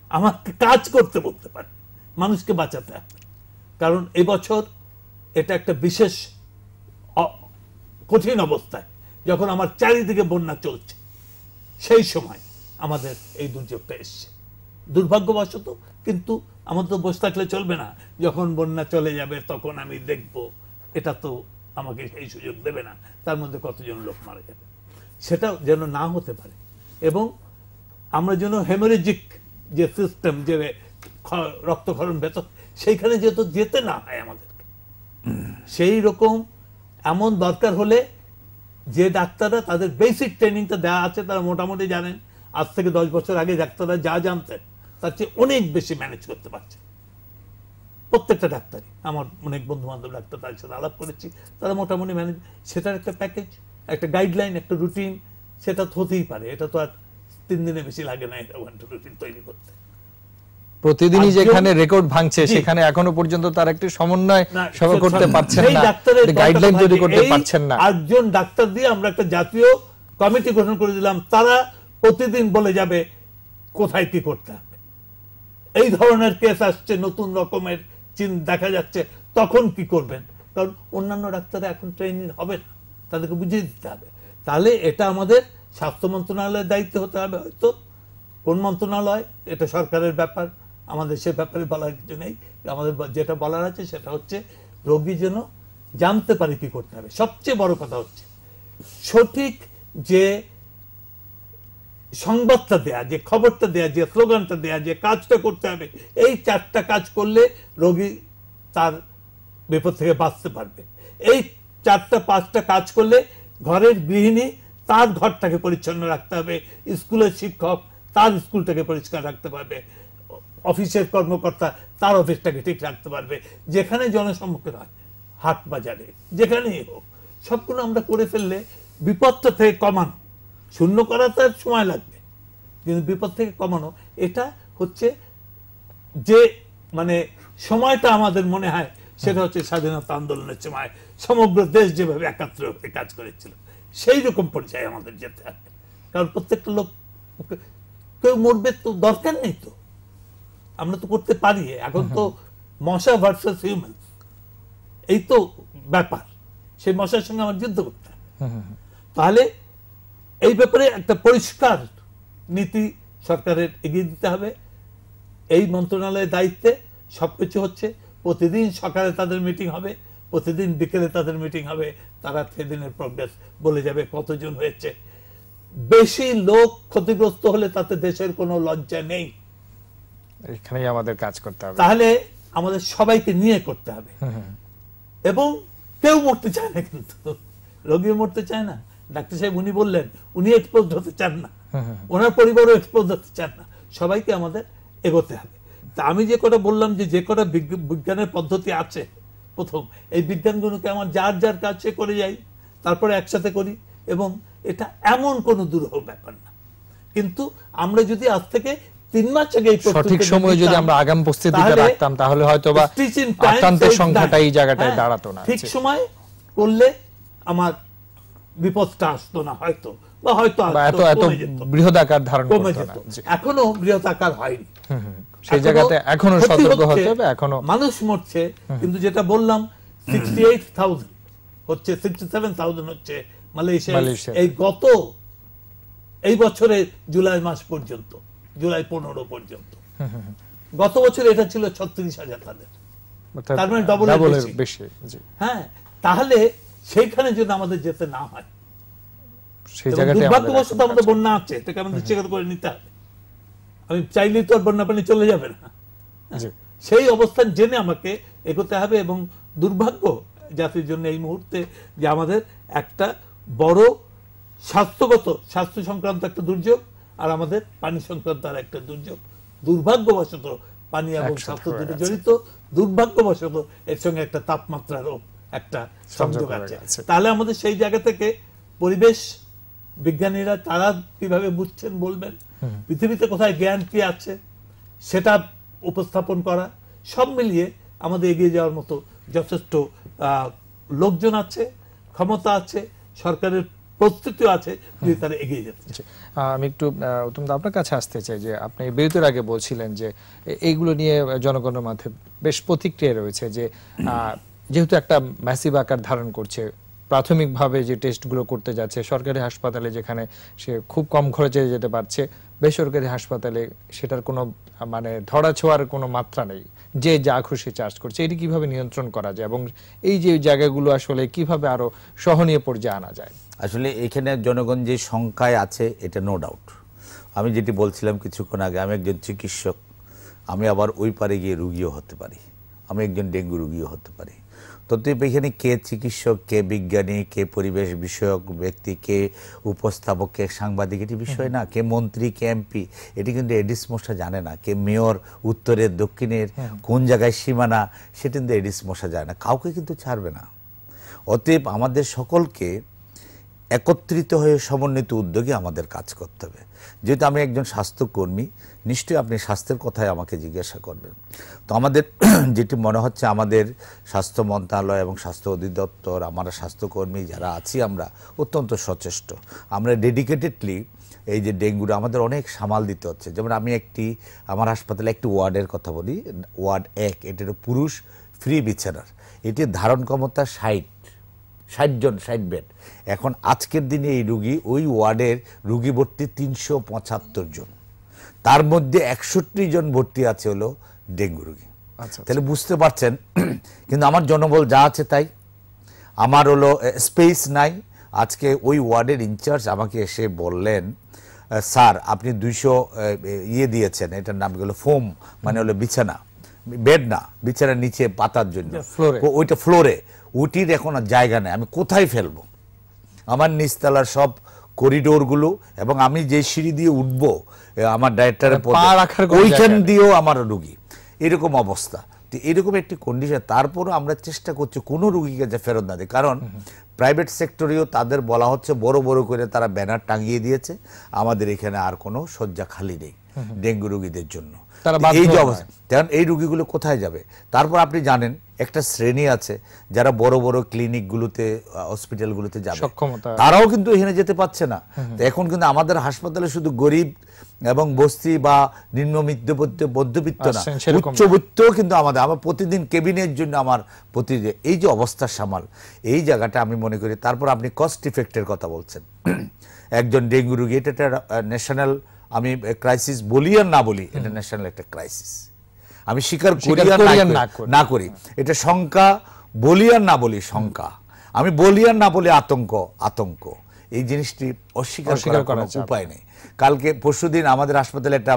আমাকে কাজ করতে বলতে পারে। মানুষকে বাঁচাতে হবে। কারণ এবছর এটা একটা বিশেষ কঠিন অবস্থায় যখন আমার চারিদিকে বন্যা চলছে। সেই সময় আমাদের এই দুর্যোগটা এসছে। দুর্ভাগ্যবশত কিন্তু আমার তো বসে থাকলে চলবে না। যখন বন্যা চলে যাবে তখন আমি দেখব। এটা তো আমাকে সেই সুযোগ দেবে না। তার মধ্যে কতজন লোক মারা যাবে? সেটা যেন না হতে পারে। এবং আমরা যেন হেমোরেজিক যে সিস্টেম যে রক্তক্ষরণ ভেতর, সেইখানে যেহেতু যেতে না হয় আমাদেরকে, সেই রকম এমন দরকার হলে যে ডাক্তাররা তাদের বেসিক ট্রেনিংটা দেওয়া আছে, তারা মোটামুটি জানেন। আজ থেকে দশ বছর আগে ডাক্তাররা যা জানতেন, তার চেয়ে অনেক বেশি ম্যানেজ করতে পারছে প্রত্যেকটা ডাক্তারই। আমার অনেক বন্ধু বান্ধব ডাক্তার তাদের সাথে আলাপ করেছি। তারা মোটামুটি ম্যানেজ সেটার একটা প্যাকেজ একটা গাইডলাইন একটা রুটিন সেটা তো হতেই পারে। এটা তো আর তিন দিনে বেশি লাগে না এটা একটা রুটিন তৈরি করতে। প্রতিদিনই যেখানে রেকর্ড ভাঙছে সেখানে এখনও পর্যন্ত তার একটি সমন্বয় সভা করতে পারছেন না। গাইডলাইন তৈরি করতে পারছেন না। আটজন ডাক্তার দিয়ে আমরা একটা জাতীয় কমিটি গঠন করে দিলাম। তারা প্রতিদিন বলে যাবে কোথায় কি করতে হবে? এই ধরনের কেস আসছে নতুন রকমের চিন দেখা যাচ্ছে, তখন কি করবেন? কারণ অন্যান্য ডাক্তাররা এখন ট্রেনিং হবে না, তাদেরকে বুঝিয়ে দিতে হবে। তাহলে এটা আমাদের স্বাস্থ্য মন্ত্রণালয়ের দায়িত্ব হতে হবে হয়তো। কোন মন্ত্রণালয়? এটা সরকারের ব্যাপার, আমাদের সে ব্যাপারে বলার কিছু নেই। আমাদের যেটা বলার আছে সেটা হচ্ছে, রোগী যেন জানতে পারে কি করতে হবে। সবচেয়ে বড় কথা হচ্ছে, সঠিক যে সংবাদটা দেয়া, যে খবরটা দেয়া, যে স্লোগানটা দেয়া, যে কাজটা করতে হবে, এই চারটা কাজ করলে রোগী তার বিপদ থেকে বাঁচতে পারবে। এই চারটা, পাঁচটা কাজ করলে ঘরের গৃহিণী তার ঘরটাকে পরিচ্ছন্ন রাখতে হবে, স্কুলের শিক্ষক তার স্কুলটাকে পরিষ্কার রাখতে পারবে, অফিসের কর্মকর্তা তার অফিসটাকে ঠিক রাখতে পারবে, যেখানে জনসম্মুখীন হয় হাট বাজারে, যেখানেই হোক। সবগুলো আমরা করে ফেললে বিপদটা থেকে কমানো। শূন্য করা তার সময় লাগবে। কিন্তু বিপদ থেকে কমানো এটা হচ্ছে যে মানে সময়টা আমাদের মনে হয় সেটা হচ্ছে স্বাধীনতা আন্দোলনের সময় সমগ্র দেশ যেভাবে একাত্র হয়ে কাজ করেছিল সেই রকম পর্যায়ে আমাদের যেতে হবে। কারণ প্রত্যেকটা লোক কেউ মরবে তো দরকার নেই তো। আমরা তো করতে পারি এখন তো মশা ভার্সাস হিউম্যান এই তো ব্যাপার। সেই মশার সঙ্গে আমার যুদ্ধ করতে হবে। তাহলে এই ব্যাপারে একটা পরিষ্কার নীতি সরকারের এগিয়ে দিতে হবে। এই মন্ত্রণালয়ের দায়িত্বে সবকিছু হচ্ছে। প্রতিদিন সকালে তাদের মিটিং হবে প্রতিদিন বিকেলে তাদের মিটিং হবে। তারা সেদিনের প্রোগ্রেস বলে যাবে কতজন হয়েছে। বেশি লোক ক্ষতিগ্রস্ত হলে তাতে দেশের কোনো লজ্জা নেই। এখানেই আমাদের কাজ করতে হবে। তাহলে আমাদের সবাইকে নিয়ে করতে হবে। এবং কেউ মরতে চায় না কিন্তু। রোগীও মরতে চায় না। ডাক্তার সাহেব উনি বললেন উনি এক্সপোজ হতে চান না। ওনার পরিবারও এক্সপোজ হতে চান না। সবাইকে আমাদের এগোতে হবে। তা আমি যে কটা বললাম যে যে কটা বিজ্ঞানের পদ্ধতি আছে প্রথম এই বিজ্ঞানগুলোকে আমার যার যার কাজ সে করে যাই তারপরে একসাথে করি এবং এটা এমন কোনো দুরূহ ব্যাপার না। কিন্তু আমরা যদি আজ থেকে তিন মাস আগে সঠিক সময়ে যদি আমরা আগাম প্রস্তুতিটা তাহলে রাখতাম তাহলে হয়তো বা আক্রান্তের সংখ্যাটা এই জায়গাটায় হ্যাঁ, দাঁড়াতো না। ঠিক সময় করলে আমার বিপদটা আসতো না হয়তো বা হয়তো এত এত ধারণ কমে যেত। এখনও বৃহৎ আকার হয়নি সেই জায়গাতে এখনও সতর্ক হতে হবে এখনও মানুষ মরছে কিন্তু যেটা বললাম সিক্সটি এইট থাউজেন্ড হচ্ছে সিক্সটি সেভেন থাউজেন্ড হচ্ছে মালয়েশিয়া এই গত এই বছরে জুলাই মাস পর্যন্ত জুলাই পনেরো পর্যন্ত। গত বছর এটা ছিল ছত্রিশ হাজার তাদের। তার মানে। বেশি। হ্যাঁ তাহলে সেইখানে যদি আমাদের যেতে না হয়। সেই এবং জায়গাতে দুর্ভাগ্যবশত আমাদের বন্যা আছে এটাকে আমাদের স্বীকার করে নিতে হবে। আমি চাইলেই তো আর বন্যা পানি চলে যাবে না। সেই অবস্থান জেনে আমাকে এগোতে হবে এবং দুর্ভাগ্য জাতির জন্য এই মুহূর্তে যে আমাদের একটা বড় স্বাস্থ্যগত স্বাস্থ্য সংক্রান্ত একটা দুর্যোগ আর আমাদের পানি সংক্রান্ত আর একটা দুর্যোগ। দুর্ভাগ্যবশত পানি এবং স্বাস্থ্য দুটো জড়িত। দুর্ভাগ্যবশত এর সঙ্গে একটা তাপমাত্রারও একটা সংযোগ আছে। তাহলে আমাদের সেই জায়গা থেকে পরিবেশ বিজ্ঞানীরা তারা কীভাবে বুঝছেন বলবেন? পৃথিবীতে কোথায় জ্ঞান কি আছে সেটা উপস্থাপন করা সব মিলিয়ে আমাদের এগিয়ে যাওয়ার মতো যথেষ্ট লোকজন আছে ক্ষমতা আছে সরকারের প্রস্তুতিও আছে যদি তারা এগিয়ে যেতে আমি একটু উত্তম আপনার কাছে আসতে চাই যে আপনি বিরতির আগে বলছিলেন যে এইগুলো নিয়ে জনগণের মাঝে বেশ প্রতিক্রিয়া রয়েছে যে আহ, যেহেতু একটা ম্যাসিভ আকার ধারণ করছে, প্রাথমিকভাবে যে টেস্টগুলো করতে যাচ্ছে, সরকারি হাসপাতালে যেখানে সে খুব কম খরচে যেতে পারছে, বেসরকারি হাসপাতালে সেটার কোনো মানে ধরা ছোঁয়ার কোনো মাত্রা নেই, যে যা খুশি চার্জ করছে। এটি কীভাবে নিয়ন্ত্রণ করা যায় এবং এই যে জায়গাগুলো আসলে কীভাবে আরও সহনীয় পর্যায়ে আনা যায়? আসলে এখানে জনগণ যে সংখ্যায় আছে, এটা নো ডাউট আমি যেটি বলছিলাম কিছুক্ষণ আগে, আমি একজন চিকিৎসক, আমি আবার ওই পারে গিয়ে রুগীও হতে পারি। আমি একজন ডেঙ্গু রুগীও হতে পারি। তদ্রূপ এখানে কে চিকিৎসক কে বিজ্ঞানী কে পরিবেশ বিষয়ক ব্যক্তি কে উপস্থাপক কে সাংবাদিক এটি বিষয় না কে মন্ত্রী কে এমপি এটি কিন্তু এডিস মশা জানে না কে মেয়র উত্তরের দক্ষিণের কোন জায়গায় সীমানা সেটি কিন্তু এডিস মশা জানে না কাউকে কিন্তু ছাড়বে না। অতএব আমাদের সকলকে একত্রিত হয়ে সমন্বিত উদ্যোগে আমাদের কাজ করতে হবে। যেহেতু আমি একজন স্বাস্থ্যকর্মী, নিশ্চয়ই আপনি স্বাস্থ্যের কথাই আমাকে জিজ্ঞাসা করবেন। তো আমাদের যেটি মনে হচ্ছে, আমাদের স্বাস্থ্য মন্ত্রণালয় এবং স্বাস্থ্য অধিদপ্তর, আমরা স্বাস্থ্যকর্মী যারা আছি, আমরা অত্যন্ত সচেষ্ট। আমরা ডেডিকেটেডলি এই যে ডেঙ্গুর আমাদের অনেক সামাল দিতে হচ্ছে। যেমন আমি একটি, আমার হাসপাতালে একটি ওয়ার্ডের কথা বলি, ওয়ার্ড এক, এটির পুরুষ ফ্রি বিছানার। এটির ধারণ ক্ষমতা ষাট। ষাট জন ষাট বেড এখন আজকের দিনে এই রুগী ওই ওয়ার্ডের রুগী ভর্তি তিনশো পঁচাত্তর জন। তার মধ্যে একষট্টি জন ভর্তি আছে হলো ডেঙ্গু রুগী। আচ্ছা, তাহলে বুঝতে পারছেন কিন্তু আমার জনবল যা আছে তাই। আমার হলো স্পেস নাই। আজকে ওই ওয়ার্ডের ইনচার্জ আমাকে এসে বললেন স্যার আপনি দুইশো ইয়ে দিয়েছেন এটার নাম গেল ফোম মানে হলো বিছানা বেড না বিছানার নিচে পাতার জন্য। ওইটা ফ্লোরে ওটির এখন আর জায়গা নেই আমি কোথায় ফেলব? আমার নিচতলার সব করিডোরগুলো এবং আমি যে সিঁড়ি দিয়ে উঠব আমার ডাইরেক্টরের মানে ওইখান দিয়েও আমার রুগী। এরকম অবস্থা। তো এরকম একটি কন্ডিশন তারপরও আমরা চেষ্টা করছি কোনো রুগীকে যে ফেরত না দিই কারণ প্রাইভেট সেক্টরেও তাদের বলা হচ্ছে বড় বড় করে তারা ব্যানার টাঙিয়ে দিয়েছে। আমাদের এখানে আর কোনো শয্যা খালি নেই ডেঙ্গু রুগীদের জন্য। এই যে অবস্থা কারণ এই রুগীগুলো কোথায় যাবে? তারপর আপনি জানেন একটা শ্রেণি আছে যারা বড় বড় ক্লিনিকগুলোতে হসপিটালগুলোতে যাবে। তারাও কিন্তু এখানে যেতে পারছে না। এখন কিন্তু আমাদের হাসপাতালে শুধু গরিব এবং বস্তি বা নিম্ন মধ্যবিত্ত মধ্যবিত্ত না। উচ্চবিত্তও কিন্তু আমাদের আমার প্রতিদিন কেবিনের জন্য আমার প্রতিদিন এই যে অবস্থা সামাল এই জায়গাটা আমি মনে করি তারপর আপনি কস্ট ইফেক্টের কথা বলছেন। একজন ডেঙ্গু রোগী এটা একটা ন্যাশনাল আমি ক্রাইসিস বলি আর না বলি এটা ন্যাশনাল একটা ক্রাইসিস আমি স্বীকার করি আর না করি এটা শঙ্কা বলি আর না বলি শঙ্কা। আমি বলি আর না বলি আতঙ্ক আতঙ্ক। এই জিনিসটি অস্বীকার করার উপায় নেই। কালকে পরশুদিন আমাদের হাসপাতালে একটা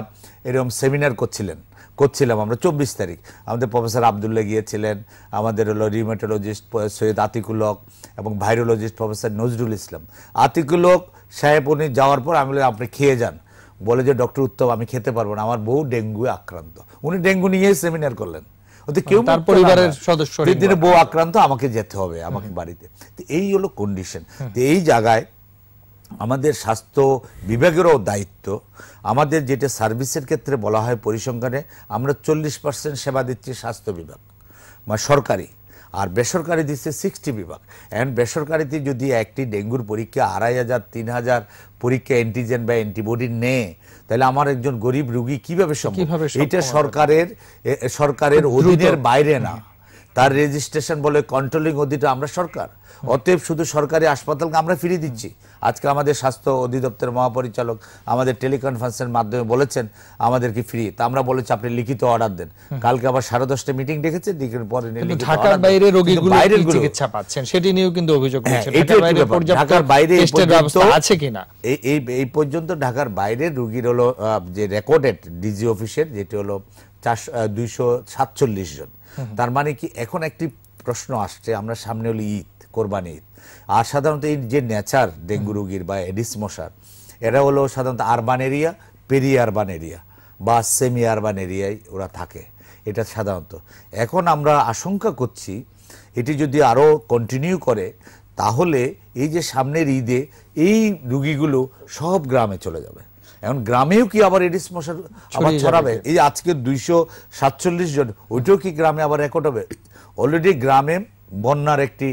এরকম সেমিনার করছিলেন করছিলাম আমরা চব্বিশ তারিখ। আমাদের প্রফেসর আবদুল্লাহ গিয়েছিলেন আমাদের হলো রিমেটোলজিস্ট সৈয়দ আতিকুল হক এবং ভাইরোলজিস্ট প্রফেসর নজরুল ইসলাম। আতিকুল হক সাহেব উনি যাওয়ার পর আমি আপনি খেয়ে যান। বলে যে ডক্টর উত্তম আমি খেতে পারব না আমার বউ ডেঙ্গু আক্রান্ত। উনি ডেঙ্গু নিয়ে সেমিনার করলেন। ওতে কেউ তার পরিবারের। সদস্য দিনে বউ আক্রান্ত আমাকে যেতে হবে আমাকে বাড়িতে। তো এই হলো কন্ডিশন তো এই জায়গায় আমাদের স্বাস্থ্য বিভাগেরও দায়িত্ব। আমাদের যেটা সার্ভিসের ক্ষেত্রে বলা হয় পরিসংখ্যানে আমরা চল্লিশ পার্সেন্ট সেবা দিচ্ছি স্বাস্থ্য বিভাগ মানে সরকারি। আর বেসরকারি দিচ্ছে সিক্সটি বিভাগ। এখন বেসরকারিতে যদি একটি ডেঙ্গুর পরীক্ষা আড়াই হাজার তিন হাজার পরীক্ষা অ্যান্টিজেন বা অ্যান্টিবডি নেয় তাহলে আমার একজন গরিব রুগী কীভাবে সম্ভব? এটা সরকারের সরকারের অধীনের বাইরে না। তার রেজিস্ট্রেশন বলে কন্ট্রোলিং অধিটা আমরা সরকার। অতএব শুধু সরকারি হাসপাতালকে আমরা ফিরিয়ে দিচ্ছি। আজকে আমাদের স্বাস্থ্য অধিদপ্তরের মহাপরিচালক আমাদের টেলিকনফারেন্সের মাধ্যমে বলেছেন আমাদেরকে ফ্রি তা আমরা বলেছি আপনি লিখিত অর্ডার দেন। কালকে আবার সাড়ে দশটা মিটিং ডেকেছে পরে ঢাকার বাইরে রোগীগুলো চিকিৎসা পাচ্ছেন সেটি নিয়েও কিন্তু অভিযোগ হ্যাঁ, ঢাকার বাইরে আছে কিনা? এই এই পর্যন্ত ঢাকার বাইরে রুগীর হলো যে রেকর্ডেড ডিজি অফিসের যেটি হলো চারশো দুইশো সাতচল্লিশ জন। তার মানে কি এখন একটি প্রশ্ন আসছে আমরা সামনে হলো ঈদ কোরবানি ঈদ। আর সাধারণত এই যে নেচার ডেঙ্গু রুগীর বা এডিস মশার এরা হলো সাধারণত urban area peri urban area বা সেমি আরবান এরিয়ায় ওরা থাকে এটা সাধারণত। এখন আমরা আশঙ্কা করছি এটি যদি আরও কন্টিনিউ করে তাহলে এই যে সামনের ঈদে এই রুগীগুলো সব গ্রামে চলে যাবে। এখন গ্রামেও কি আবার এডিস মশার আবার ছড়াবে? এই আজকে দুইশো সাতচল্লিশ জন ওইটাও কি গ্রামে আবার রেকর্ড হবে? অলরেডি গ্রামে বন্যার একটি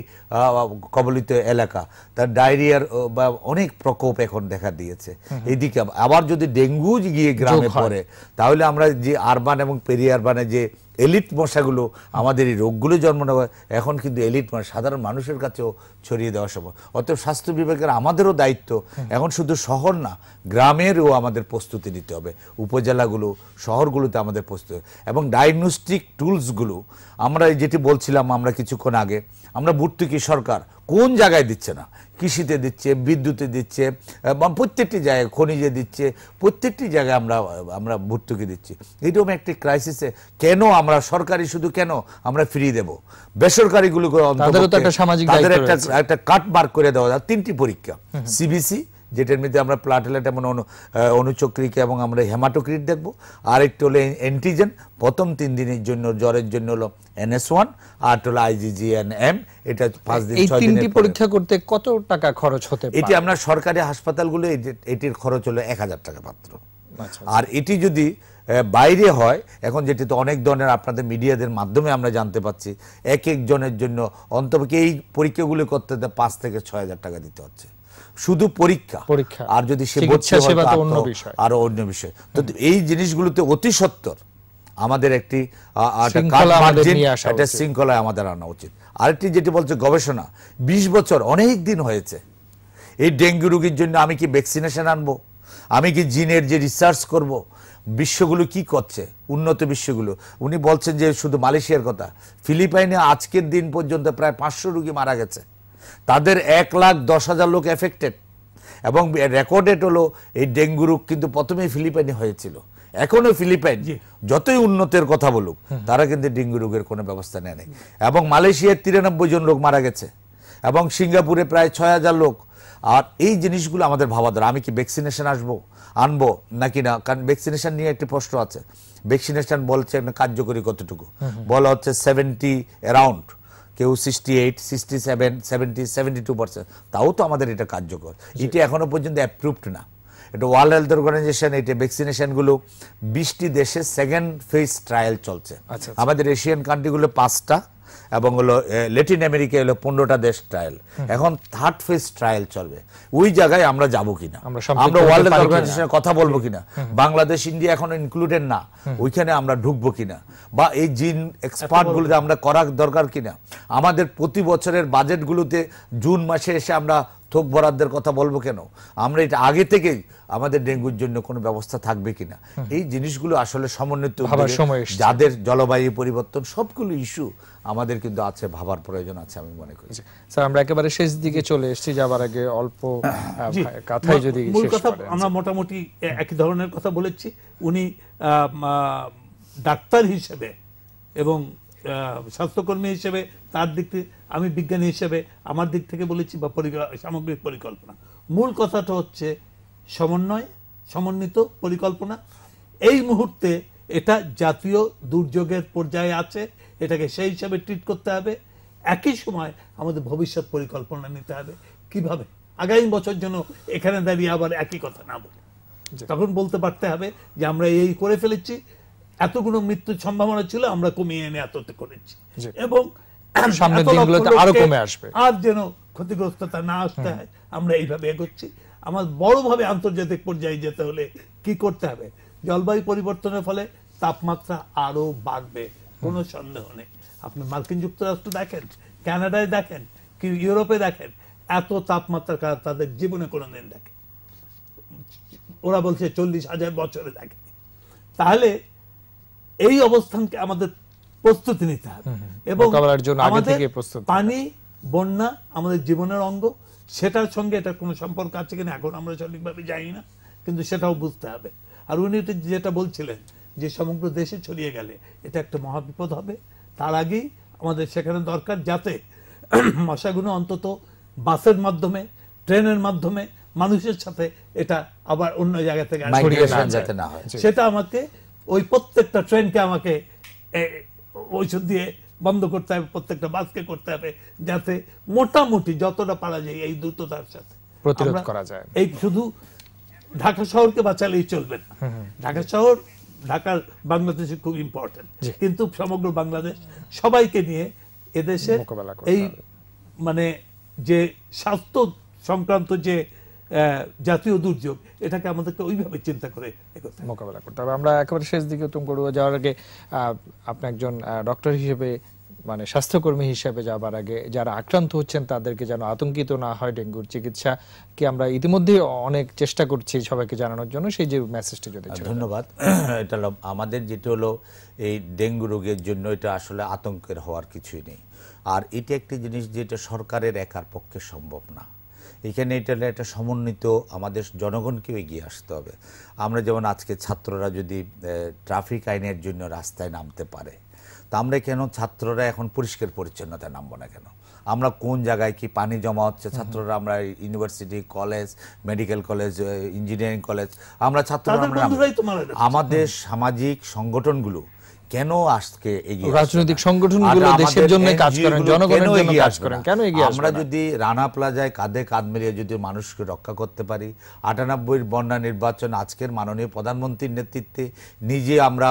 কবলিত এলাকা। তার ডায়রিয়ার বা অনেক প্রকোপ এখন দেখা দিয়েছে। এইদিকে আব- আবার যদি ডেঙ্গু গিয়ে গ্রামে। পড়ে তাহলে আমরা যে আরবান এবং পেরি আরবানে যে এলিট মশাগুলো আমাদের এই রোগগুলো জন্ম নেওয়া এখন কিন্তু এলিট মশা সাধারণ মানুষের কাছেও ছড়িয়ে দেওয়া সম্ভব। অতএব স্বাস্থ্য বিভাগের আমাদেরও দায়িত্ব এখন শুধু শহর না গ্রামেরও আমাদের প্রস্তুতি নিতে হবে। উপজেলাগুলো শহরগুলোতে আমাদের প্রস্তুতি এবং ডায়াগনস্টিক টুলসগুলো আমরা যেটি বলছিলাম আমরা কিছুক্ষণ আগে আমরা ভর্তুকি সরকার? কোন জায়গায় দিচ্ছে না? কৃষিতে দিচ্ছে বিদ্যুতে দিচ্ছে প্রত্যেকটি জায়গায় খনিজে দিচ্ছে প্রত্যেকটি জায়গায় আমরা আমরা ভর্তুকি দিচ্ছি। এরকম একটি ক্রাইসিসে কেন আমরা সরকারি শুধু কেন আমরা ফ্রি দেব? বেসরকারিগুলোকে একটা সামাজিক তাদের একটা রয়েছে। একটা কাট মার্ক করে দেওয়া যায়। তিনটি পরীক্ষা। সিবিসি যেটার মধ্যে আমরা প্লাটেলেট এবং অনু অনুচক্রিকা এবং আমরা হেমাটোক্রিট দেখব। আর একটু হলো অ্যান্টিজেন প্রথম তিন দিনের জন্য জ্বরের জন্য হলো এনএস ওয়ান আর হলো আইজিজিএন এম এটা পাঁচ দিন এই ছয় তিনটি পরীক্ষা করতে কত টাকা খরচ হতে এটি আমরা সরকারি হাসপাতালগুলো এটির খরচ হলো এক হাজার টাকা মাত্র। আচ্ছা। আর এটি যদি বাইরে হয় এখন যেটি তো অনেক ধরনের আপনাদের মিডিয়াদের মাধ্যমে আমরা জানতে পাচ্ছি এক একজনের জন্য অন্তপক্ষে এই পরীক্ষাগুলো করতে পাঁচ থেকে ছয় হাজার টাকা দিতে হচ্ছে। শুধু পরীক্ষা। পরীক্ষা। আর যদি সে অন্য বিষয়। আরও অন্য বিষয়। তো এই জিনিসগুলোতে অতি সত্তর। আমাদের একটি একটা। শৃঙ্খলায় আমাদের আনা উচিত। আরেকটি যেটি বলছে গবেষণা বিশ বছর অনেক দিন হয়েছে। এই ডেঙ্গু রোগীর জন্য আমি কি ভ্যাকসিনেশন আনব? আমি কি জিনের যে রিসার্চ করব? বিশ্বগুলো কি করছে? উন্নত বিশ্বগুলো। উনি বলছেন যে শুধু মালয়েশিয়ার কথা। ফিলিপাইনে আজকের দিন পর্যন্ত প্রায় পাঁচশো রুগী মারা গেছে। তাদের এক লাখ দশ হাজার লোক এফেক্টেড এবং রেকর্ডেড হলো এই ডেঙ্গু রোগ কিন্তু প্রথমেই ফিলিপাইনে হয়েছিল। এখনও ফিলিপাইন যতই উন্নতের কথা বলুক তারা কিন্তু ডেঙ্গু রোগের কোনো ব্যবস্থা নেয় নাই। এবং মালয়েশিয়ায় তিরানব্বই জন লোক মারা গেছে। এবং সিঙ্গাপুরে প্রায় ছয় হাজার লোক। আর এই জিনিসগুলো আমাদের ভাবা দরকার। আমি কি ভ্যাকসিনেশন আসব আনব নাকি না? কারণ ভ্যাকসিনেশন নিয়ে একটি প্রশ্ন আছে। ভ্যাকসিনেশন বলছে কার্যকরী কতটুকু? বলা হচ্ছে সেভেন্টি অ্যারাউন্ড কেউ sixty eight sixty seven seventy seventy two percent তাও তো আমাদের এটা কার্যকর। এটি এখনও পর্যন্ত অ্যাপ্রুভড না। এটা ওয়ার্ল্ড হেলথ অর্গানাইজেশন এটা ভ্যাকসিনেশনগুলো বিশটি দেশে সেকেন্ড ফেজ ট্রায়াল চলছে। আচ্ছা, আমাদের এশিয়ান কান্ট্রিগুলো পাঁচটা। এবং হলো ল্যাটিন আমেরিকা হলো পনেরোটা দেশ ট্রায়াল এখন থার্ড ফেজ ট্রায়াল চলবে। ওই জায়গায় আমরা যাব কিনা? আমরা আমরা ওয়ার্ল্ড হেলথ অর্গানাইজেশনের কথা বলব কিনা? বাংলাদেশ ইন্ডিয়া এখন ইনক্লুডেড না। ওইখানে আমরা ঢুকবো কিনা? বা এই জিন এক্সপার্ট গুলোতে আমরা করা দরকার কিনা? আমাদের প্রতি বছরের বাজেটগুলোতে জুন মাসে এসে আমরা থোক বরাদ্দের কথা বলব কেন? আমরা এটা আগে থেকেই আমাদের ডেঙ্গুর জন্য কোনো ব্যবস্থা থাকবে কিনা? এই জিনিসগুলো আসলে সমন্বিত। যাদের জলবায়ু পরিবর্তন সবগুলো ইস্যু আমাদের কিন্তু আছে ভাবার প্রয়োজন আছে আমি মনে করি। স্যার আমরা একেবারে শেষ দিকে চলে এসেছি যাবার আগে অল্প কথাই যদি মূল কথা আমরা মোটামুটি একই ধরনের কথা বলেছি। উনি ডাক্তার হিসেবে এবং স্বাস্থ্যকর্মী হিসেবে তার দিক থেকে আমি বিজ্ঞানী হিসেবে আমার দিক থেকে বলেছি বা সামগ্রিক পরিকল্পনা। মূল কথাটা হচ্ছে সমন্বয় সমন্বিত পরিকল্পনা। এই মুহূর্তে এটা জাতীয় দুর্যোগের পর্যায়ে আছে এটাকে সেই হিসাবে ট্রিট করতে হবে। একই সময় আমাদের ভবিষ্যৎ পরিকল্পনা নিতে হবে। কীভাবে? আগামী বছর যেন এখানে দাঁড়িয়ে আবার একই কথা না বলি। তখন বলতে পারতে হবে যে আমরা এই করে ফেলেছি এতগুলো মৃত্যুর সম্ভাবনা ছিল আমরা কমিয়ে এনে এততে করেছি। এবং সামনের দিনগুলোতে আরও কমে আসবে। আর যেন ক্ষতিগ্রস্ততা না আসতে হয় আমরা এইভাবে এগোচ্ছি। আমার বড়ভাবে আন্তর্জাতিক পর্যায়ে যেতে হলে কি করতে হবে? জলবায়ু পরিবর্তনের ফলে তাপমাত্রা আরও বাড়বে কোনো সন্দেহ নেই। আপনি মার্কিন যুক্তরাষ্ট্র দেখেন কানাডায় দেখেন কি ইউরোপে দেখেন এত তাপমাত্রা কারা তাদের জীবনে কোনো দিন দেখে। ওরা বলছে চল্লিশ হাজার বছরে দেখে। তাহলে এই অবস্থানকে আমাদের প্রস্তুতি নিতে হবে। এবং আমাদের। পানি বন্যা আমাদের জীবনের অঙ্গ সেটার সঙ্গে এটা কোনো সম্পর্ক আছে কিনা এখন আমরা সঠিকভাবে জানি না কিন্তু সেটাও বুঝতে হবে। আর উনি যেটা বলছিলেন যে সমগ্র দেশে ছড়িয়ে গেলে এটা একটা মহাবিপদ হবে। তার আগেই আমাদের সেখানে দরকার যাতে মশাগুলো অন্তত বাসের মাধ্যমে ট্রেনের মাধ্যমে মানুষের সাথে এটা আবার অন্য জায়গা থেকে হয়। সেটা আমাকে ওই প্রত্যেকটা ট্রেনকে আমাকে ওইসব দিয়ে বন্ধ করতে হবে প্রত্যেকটা বাসকে করতে হবে যাতে মোটামুটি যতটা পারা যায় এই দ্রুততার সাথে। প্রতিরোধ করা যায়। এই শুধু ঢাকা শহরকে বাঁচালেই চলবে না। ঢাকা শহর ঢাকার বাংলাদেশে খুব ইম্পর্টেন্ট কিন্তু সমগ্র বাংলাদেশ সবাইকে নিয়ে এদেশে এই মানে যে স্বাস্থ্য সংক্রান্ত যে জাতীয় দুর্যোগ এটাকে আমাদেরকে ওইভাবে চিন্তা করে মোকাবেলা করতে হবে। আমরা একেবারে শেষ দিকে উত্তম করব যাওয়ার আগে আপনি একজন ডক্টর হিসেবে মানে স্বাস্থ্যকর্মী হিসেবে যাবার আগে যারা আক্রান্ত হচ্ছেন তাদেরকে যেন আতঙ্কিত না হয় ডেঙ্গুর চিকিৎসা কি আমরা ইতিমধ্যে অনেক চেষ্টা করছি সবাইকে জানানোর জন্য সেই যে মেসেজটি যদি ধন্যবাদ। এটা হলো আমাদের যেটা হলো এই ডেঙ্গু রোগের জন্য এটা আসলে আতঙ্কের হওয়ার কিছুই নেই। আর এটা একটি জিনিস যেটা সরকারের একার পক্ষে সম্ভব না। এখানে এটা একটা সমন্বিত আমাদের জনগণকেও এগিয়ে আসতে হবে। আমরা যেমন আজকে ছাত্ররা যদি ট্রাফিক আইনের জন্য রাস্তায় নামতে পারে তা আমরা কেন ছাত্ররা এখন পরিষ্কার পরিচ্ছন্নতায় নামবো না কেন? আমরা কোন জায়গায় কি পানি জমা হচ্ছে? ছাত্ররা আমরা university college medical college engineering college আমরা ছাত্ররা। আমাদের সামাজিক সংগঠনগুলো কেন আজকে এগিয়ে রাজনৈতিক সংগঠনগুলো দেশের জন্য কাজ করেন, জনগণের জন্য কাজ করেন, কেন এগিয়ে আমরা যদি রানা প্লাজায় কাঁধে কাঁধ মিলিয়ে যদি মানুষকে রক্ষা করতে পারি আটানব্বই বন্যা নির্বাচন আজকের মাননীয় প্রধানমন্ত্রীর নেতৃত্বে নিজে আমরা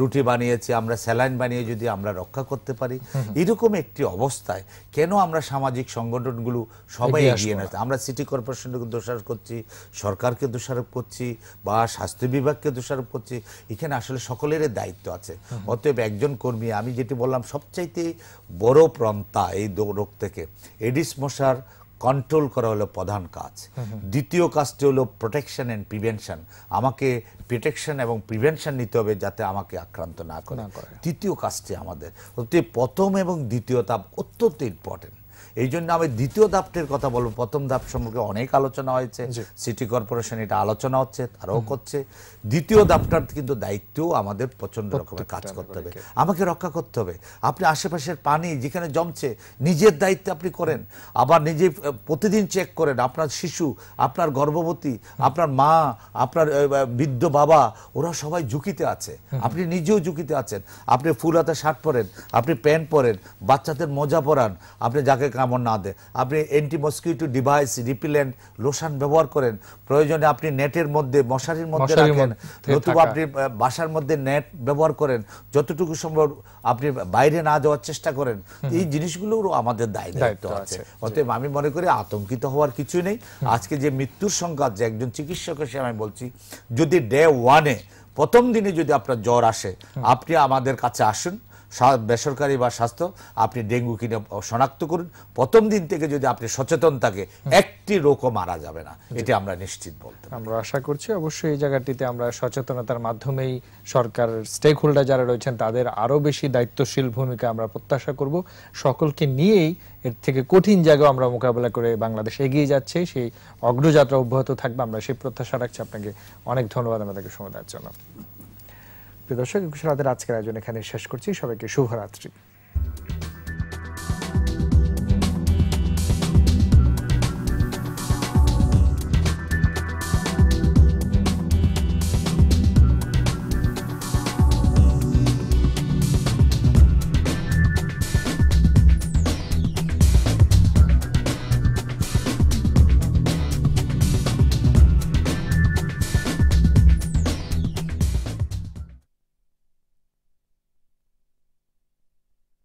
রুটি বানিয়েছি আমরা স্যালাইন বানিয়ে যদি আমরা রক্ষা করতে পারি এরকম একটি অবস্থায় কেন আমরা সামাজিক সংগঠনগুলো সবাই এগিয়ে না? আমরা সিটি কর্পোরেশনকে দোষারোপ করছি সরকারকে দোষারোপ করছি বা স্বাস্থ্য বিভাগকে দোষারোপ করছি এখানে আসলে সকলেরই দায়িত্ব আছে। অতএব একজন কর্মী আমি যেটি বললাম সবচাইতে বড় প্রন্তা এই রোগ থেকে। এডিস মশার কন্ট্রোল করা হলো প্রধান কাজ। দ্বিতীয় কাজটি হলো প্রোটেকশন অ্যান্ড প্রিভেনশন আমাকে প্রোটেকশন এবং প্রিভেনশন নিতে হবে যাতে আমাকে আক্রান্ত না করে। তৃতীয় কাজটি আমাদের। প্রথম এবং দ্বিতীয় তাপ অত্যন্ত ইম্পর্টেন্ট এই জন্য আমি দ্বিতীয় ধাপটির কথা বলব। প্রথম ধাপ সম্পর্কে অনেক আলোচনা হয়েছে। সিটি কর্পোরেশন এটা আলোচনা হচ্ছে তারাও করছে। দ্বিতীয় ধাপটার কিন্তু দায়িত্বও আমাদের প্রচণ্ড রকমের কাজ করতে হবে। আমাকে রক্ষা করতে হবে। আপনি আশেপাশের পানি যেখানে জমছে নিজের দায়িত্বে আপনি করেন। আবার নিজে প্রতিদিন চেক করেন আপনার শিশু আপনার গর্ভবতী আপনার মা আপনার বৃদ্ধ বাবা ওরা সবাই ঝুঁকিতে আছে। আপনি নিজেও ঝুঁকিতে আছেন। আপনি ফুল হাতে শার্ট পরেন আপনি প্যান্ট পরেন বাচ্চাদের মোজা পরান আপনি যাকে কামড় না দেয় আপনি anti mosquito device repellent lotion ব্যবহার করেন প্রয়োজনে আপনি নেটের মধ্যে মশারির মধ্যে রাখেন নতুবা আপনি বাসার মধ্যে নেট ব্যবহার করেন যতটুকু সম্ভব আপনি বাইরে না যাওয়ার চেষ্টা করেন। এই জিনিসগুলোরও আমাদের দায় দায়িত্ব আছে। অতএব আমি মনে করি আতঙ্কিত হওয়ার কিছুই নেই। আজকে যে মৃত্যুর সংখ্যা যে একজন চিকিৎসক হিসেবে আমি বলছি যদি ডে ওয়ানে প্রথম দিনে যদি আপনার জ্বর আসে আপনি আমাদের কাছে আসুন। সা- বেসরকারি বা স্বাস্থ্য আপনি ডেঙ্গু কিনে শনাক্ত করুন। প্রথম দিন থেকে যদি আপনি সচেতন থাকে একটি রোগও মারা যাবে না। এটা আমরা নিশ্চিত বলতে আমরা আশা করছি অবশ্যই এই জায়গাটিতে আমরা সচেতনতার মাধ্যমেই সরকার স্টেক হোল্ডার যারা রয়েছেন তাদের আরও বেশি দায়িত্বশীল ভূমিকা আমরা প্রত্যাশা করব। সকলকে নিয়েই এর থেকে কঠিন জায়গা আমরা মোকাবেলা করে বাংলাদেশ এগিয়ে যাচ্ছে। সেই অগ্রযাত্রা অব্যাহত থাকবে। আমরা সেই প্রত্যাশা রাখছি। আপনাকে অনেক ধন্যবাদ আমাদেরকে সময় দেওয়ার জন্য। প্রিয় দর্শক একুশ আজকের আয়োজন এখানে শেষ করছি। সবাইকে শুভরাত্রি।